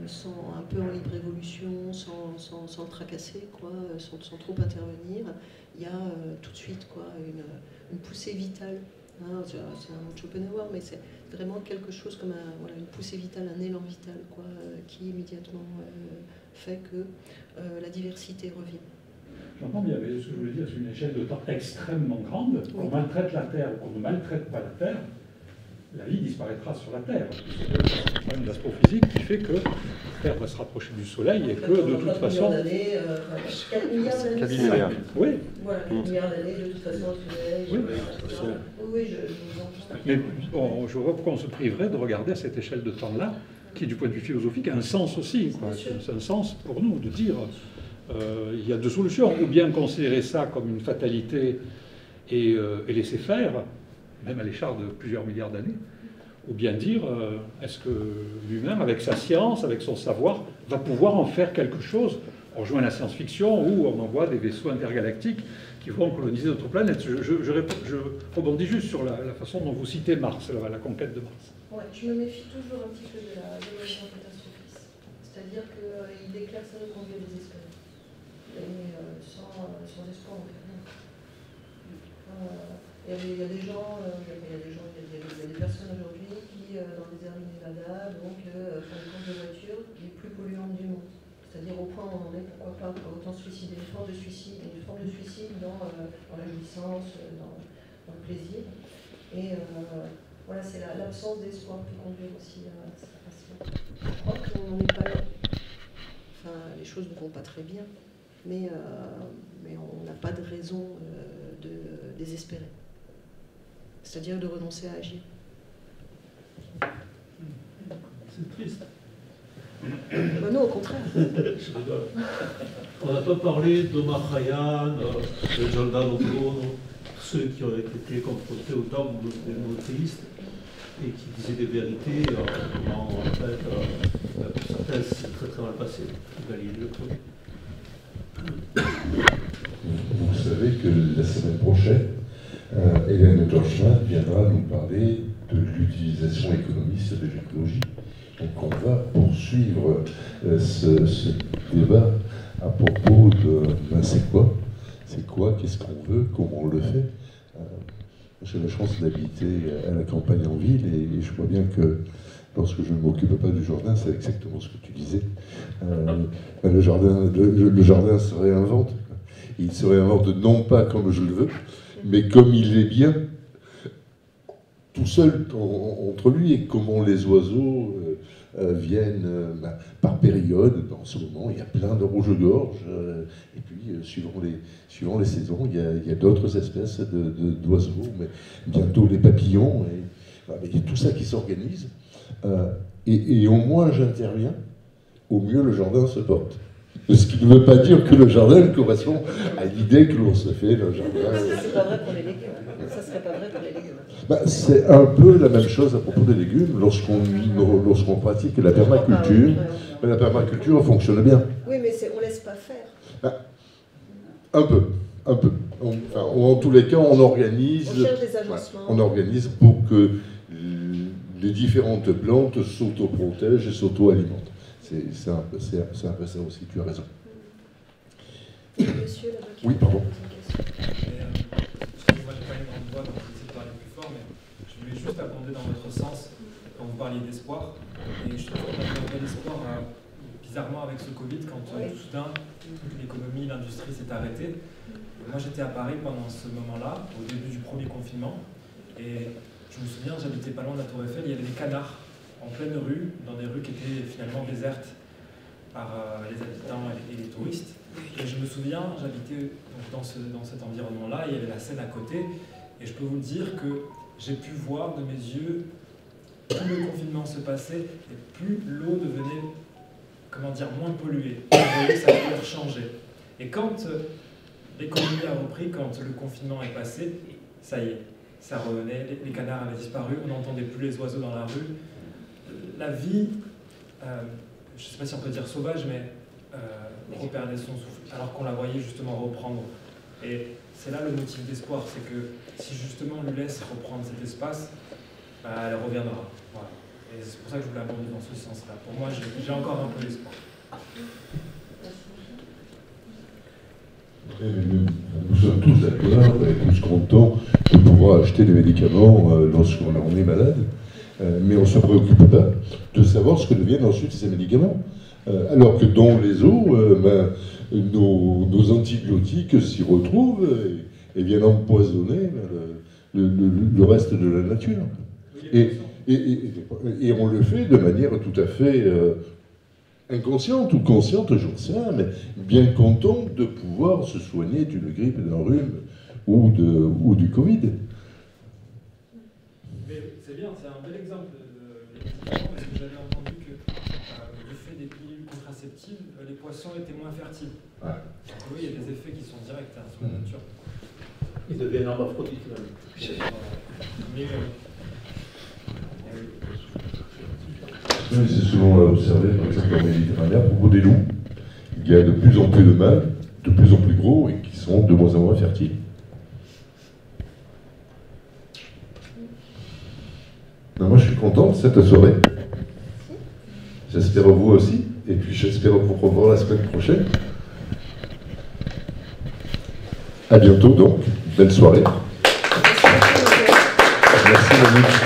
sans, un peu en libre évolution, sans, sans, tracasser, quoi, sans, trop intervenir, il y a tout de suite quoi, une, une poussée vitale. Hein, c'est un mot de Schopenhauer, mais c'est vraiment quelque chose comme une poussée vitale, un élan vital, quoi, euh, qui immédiatement euh, fait que euh, la diversité revient. J'entends bien, mais ce que je veux dire, c'est une échelle de temps extrêmement grande. Qu'on maltraite la Terre ou qu'on ne maltraite pas la Terre, la vie disparaîtra sur la Terre. C'est une astrophysique qui fait que la Terre va se rapprocher du Soleil et que de toute façon. Euh, 4 milliards d'années. Oui. Voilà, 4 milliards d'années de toute façon au Soleil. Oui, oui je, je Mais bon, je vois pourquoi on se priverait de regarder à cette échelle de temps-là, qui du point de vue philosophique a un sens aussi. C'est un sens pour nous de dire. Euh, il y a deux solutions. Ou bien considérer ça comme une fatalité et, euh, et laisser faire, même à l'échelle de plusieurs milliards d'années, ou bien dire euh, est-ce que lui-même, avec sa science, avec son savoir, va pouvoir en faire quelque chose? On rejoint la science-fiction où on envoie des vaisseaux intergalactiques qui vont coloniser notre planète. Je, rebondis juste sur la, façon dont vous citez Mars, la, conquête de Mars. Ouais, je me méfie toujours un petit peu de la l'évolution catastrophiste. C'est-à-dire qu'il euh, déclare ça de conduire désespéré. Et euh, sans, espoir, on rien. Il y, a des, gens, euh, il, y a des gens, il y a des, personnes aujourd'hui qui, euh, dans les airs du Nevada, donc, euh, font des comptes de voitures les plus polluantes du monde. C'est-à-dire au point où on en est, pourquoi pas, autant se suicider, une forme de suicide, une forme de suicide dans, la jouissance, dans, le plaisir. Et voilà, c'est l'absence d'espoir qui conduit aussi à, ça. Je crois qu'on pas là. Enfin, les choses ne vont pas très bien, mais, mais on n'a pas de raison de désespérer c'est-à-dire de renoncer à agir. C'est triste. Ben non, au contraire. On n'a pas parlé d'Omar Khayyam, de Giordano Bruno, ceux qui ont été confrontés au dogme des monothéistes et qui disaient des vérités euh, en, fait, euh, certains s'est très très mal passé. Vous savez que la semaine prochaine, euh, Hélène Georgman viendra nous parler de l'utilisation économiste de l'écologie. Donc on va poursuivre euh, ce, débat à propos de ben, c'est quoi? C'est quoi? Qu'est-ce qu'on veut? Comment on le fait? Euh, J'ai la chance d'habiter à la campagne en ville et, je vois bien que lorsque je ne m'occupe pas du jardin, c'est exactement ce que tu disais. Ben, le, jardin, le jardin se réinvente. Il se réinvente non pas comme je le veux, mais comme il est bien tout seul entre lui et comment les oiseaux euh, euh, viennent euh, bah, par période. En ce moment, il y a plein de rouges-gorges, et puis suivant, les, suivant les saisons, il y a, d'autres espèces d'oiseaux, mais bientôt les papillons, bah, il y a tout ça qui s'organise. Et, au moins j'interviens, au mieux le jardin se porte. Ce qui ne veut pas dire que le jardin correspond à l'idée que l'on se fait d'un jardin. C'est pas vrai pour les légumes. Ça serait pas vrai pour les légumes. Bah, c'est un peu la même chose à propos des légumes lorsqu'on lorsqu'on pratique la permaculture. Mais la permaculture fonctionne bien. Oui, mais on laisse pas faire. Bah, un peu, un peu. On- enfin, en tous les cas, on organise. On cherche des agencements. on organise pour que les différentes plantes s'auto-protègent et s'auto-alimentent. C'est c'est un, peu- c'est un- c'est un peu ça aussi, tu as raison. Monsieur Oui, pardon. Mais, euh, pas une grande voix, donc j'essaie de parler plus fort, mais je voulais juste abonder dans votre sens quand vous parliez d'espoir. Et je trouve qu'on a un peu d'espoir, euh, bizarrement, avec ce Covid, quand euh, tout soudain, l'économie, l'industrie s'est arrêtée. Et moi, j'étais à Paris pendant ce moment-là, au début du premier confinement, et je me souviens, j'habitais pas loin de la Tour Eiffel, il y avait des canards en pleine rue, dans des rues qui étaient finalement désertes par euh, les habitants et les touristes. Et je me souviens, j'habitais dans, dans cet environnement-là, il y avait la Seine à côté, et je peux vous dire que j'ai pu voir de mes yeux plus le confinement se passait, et plus l'eau devenait, comment dire, moins polluée. Voyez, sa couleur changeait. Et quand euh, l'économie a repris, quand le confinement est passé, ça y est, ça revenait, les canards avaient disparu, on n'entendait plus les oiseaux dans la rue. La vie, euh, je ne sais pas si on peut dire sauvage, mais euh, reperdait son souffle, alors qu'on la voyait justement reprendre. Et c'est là le motif d'espoir, c'est que si justement on lui laisse reprendre cet espace, bah, elle reviendra. Voilà. Et c'est pour ça que je voulais aborder dans ce sens-là. Pour moi, j'ai j'ai encore un peu d'espoir. Nous, sommes tous d'accord et tous contents de pouvoir acheter des médicaments euh, lorsqu'on est malade, Euh, mais on se préoccupe pas de savoir ce que deviennent ensuite ces médicaments. Euh, alors que dans les eaux, euh, ben, nos, antibiotiques s'y retrouvent et, viennent empoisonner ben, le, reste de la nature. Et, on le fait de manière tout à fait inconsciente ou consciente, j'en sais mais bien content de pouvoir se soigner d'une grippe, d'un rhume ou du Covid. Mais c'est bien, c'est un bel exemple de des médicaments, parce que j'avais entendu que euh, du fait des pilules contraceptives, euh, étaient moins. Ouais. Donc oui, il y a des effets qui sont directs hein, sur la Mhm. nature. Ils deviennent hermaphrodites. Mais euh, Oui, C'est souvent observé, par exemple, en Méditerranée, à propos des loups. Il y a de plus en plus de mâles, de plus en plus gros, et qui sont de moins en moins fertiles. Moi, je suis content de cette soirée. J'espère vous aussi, et puis j'espère vous revoir la semaine prochaine. À bientôt donc, belle soirée. Merci Monique.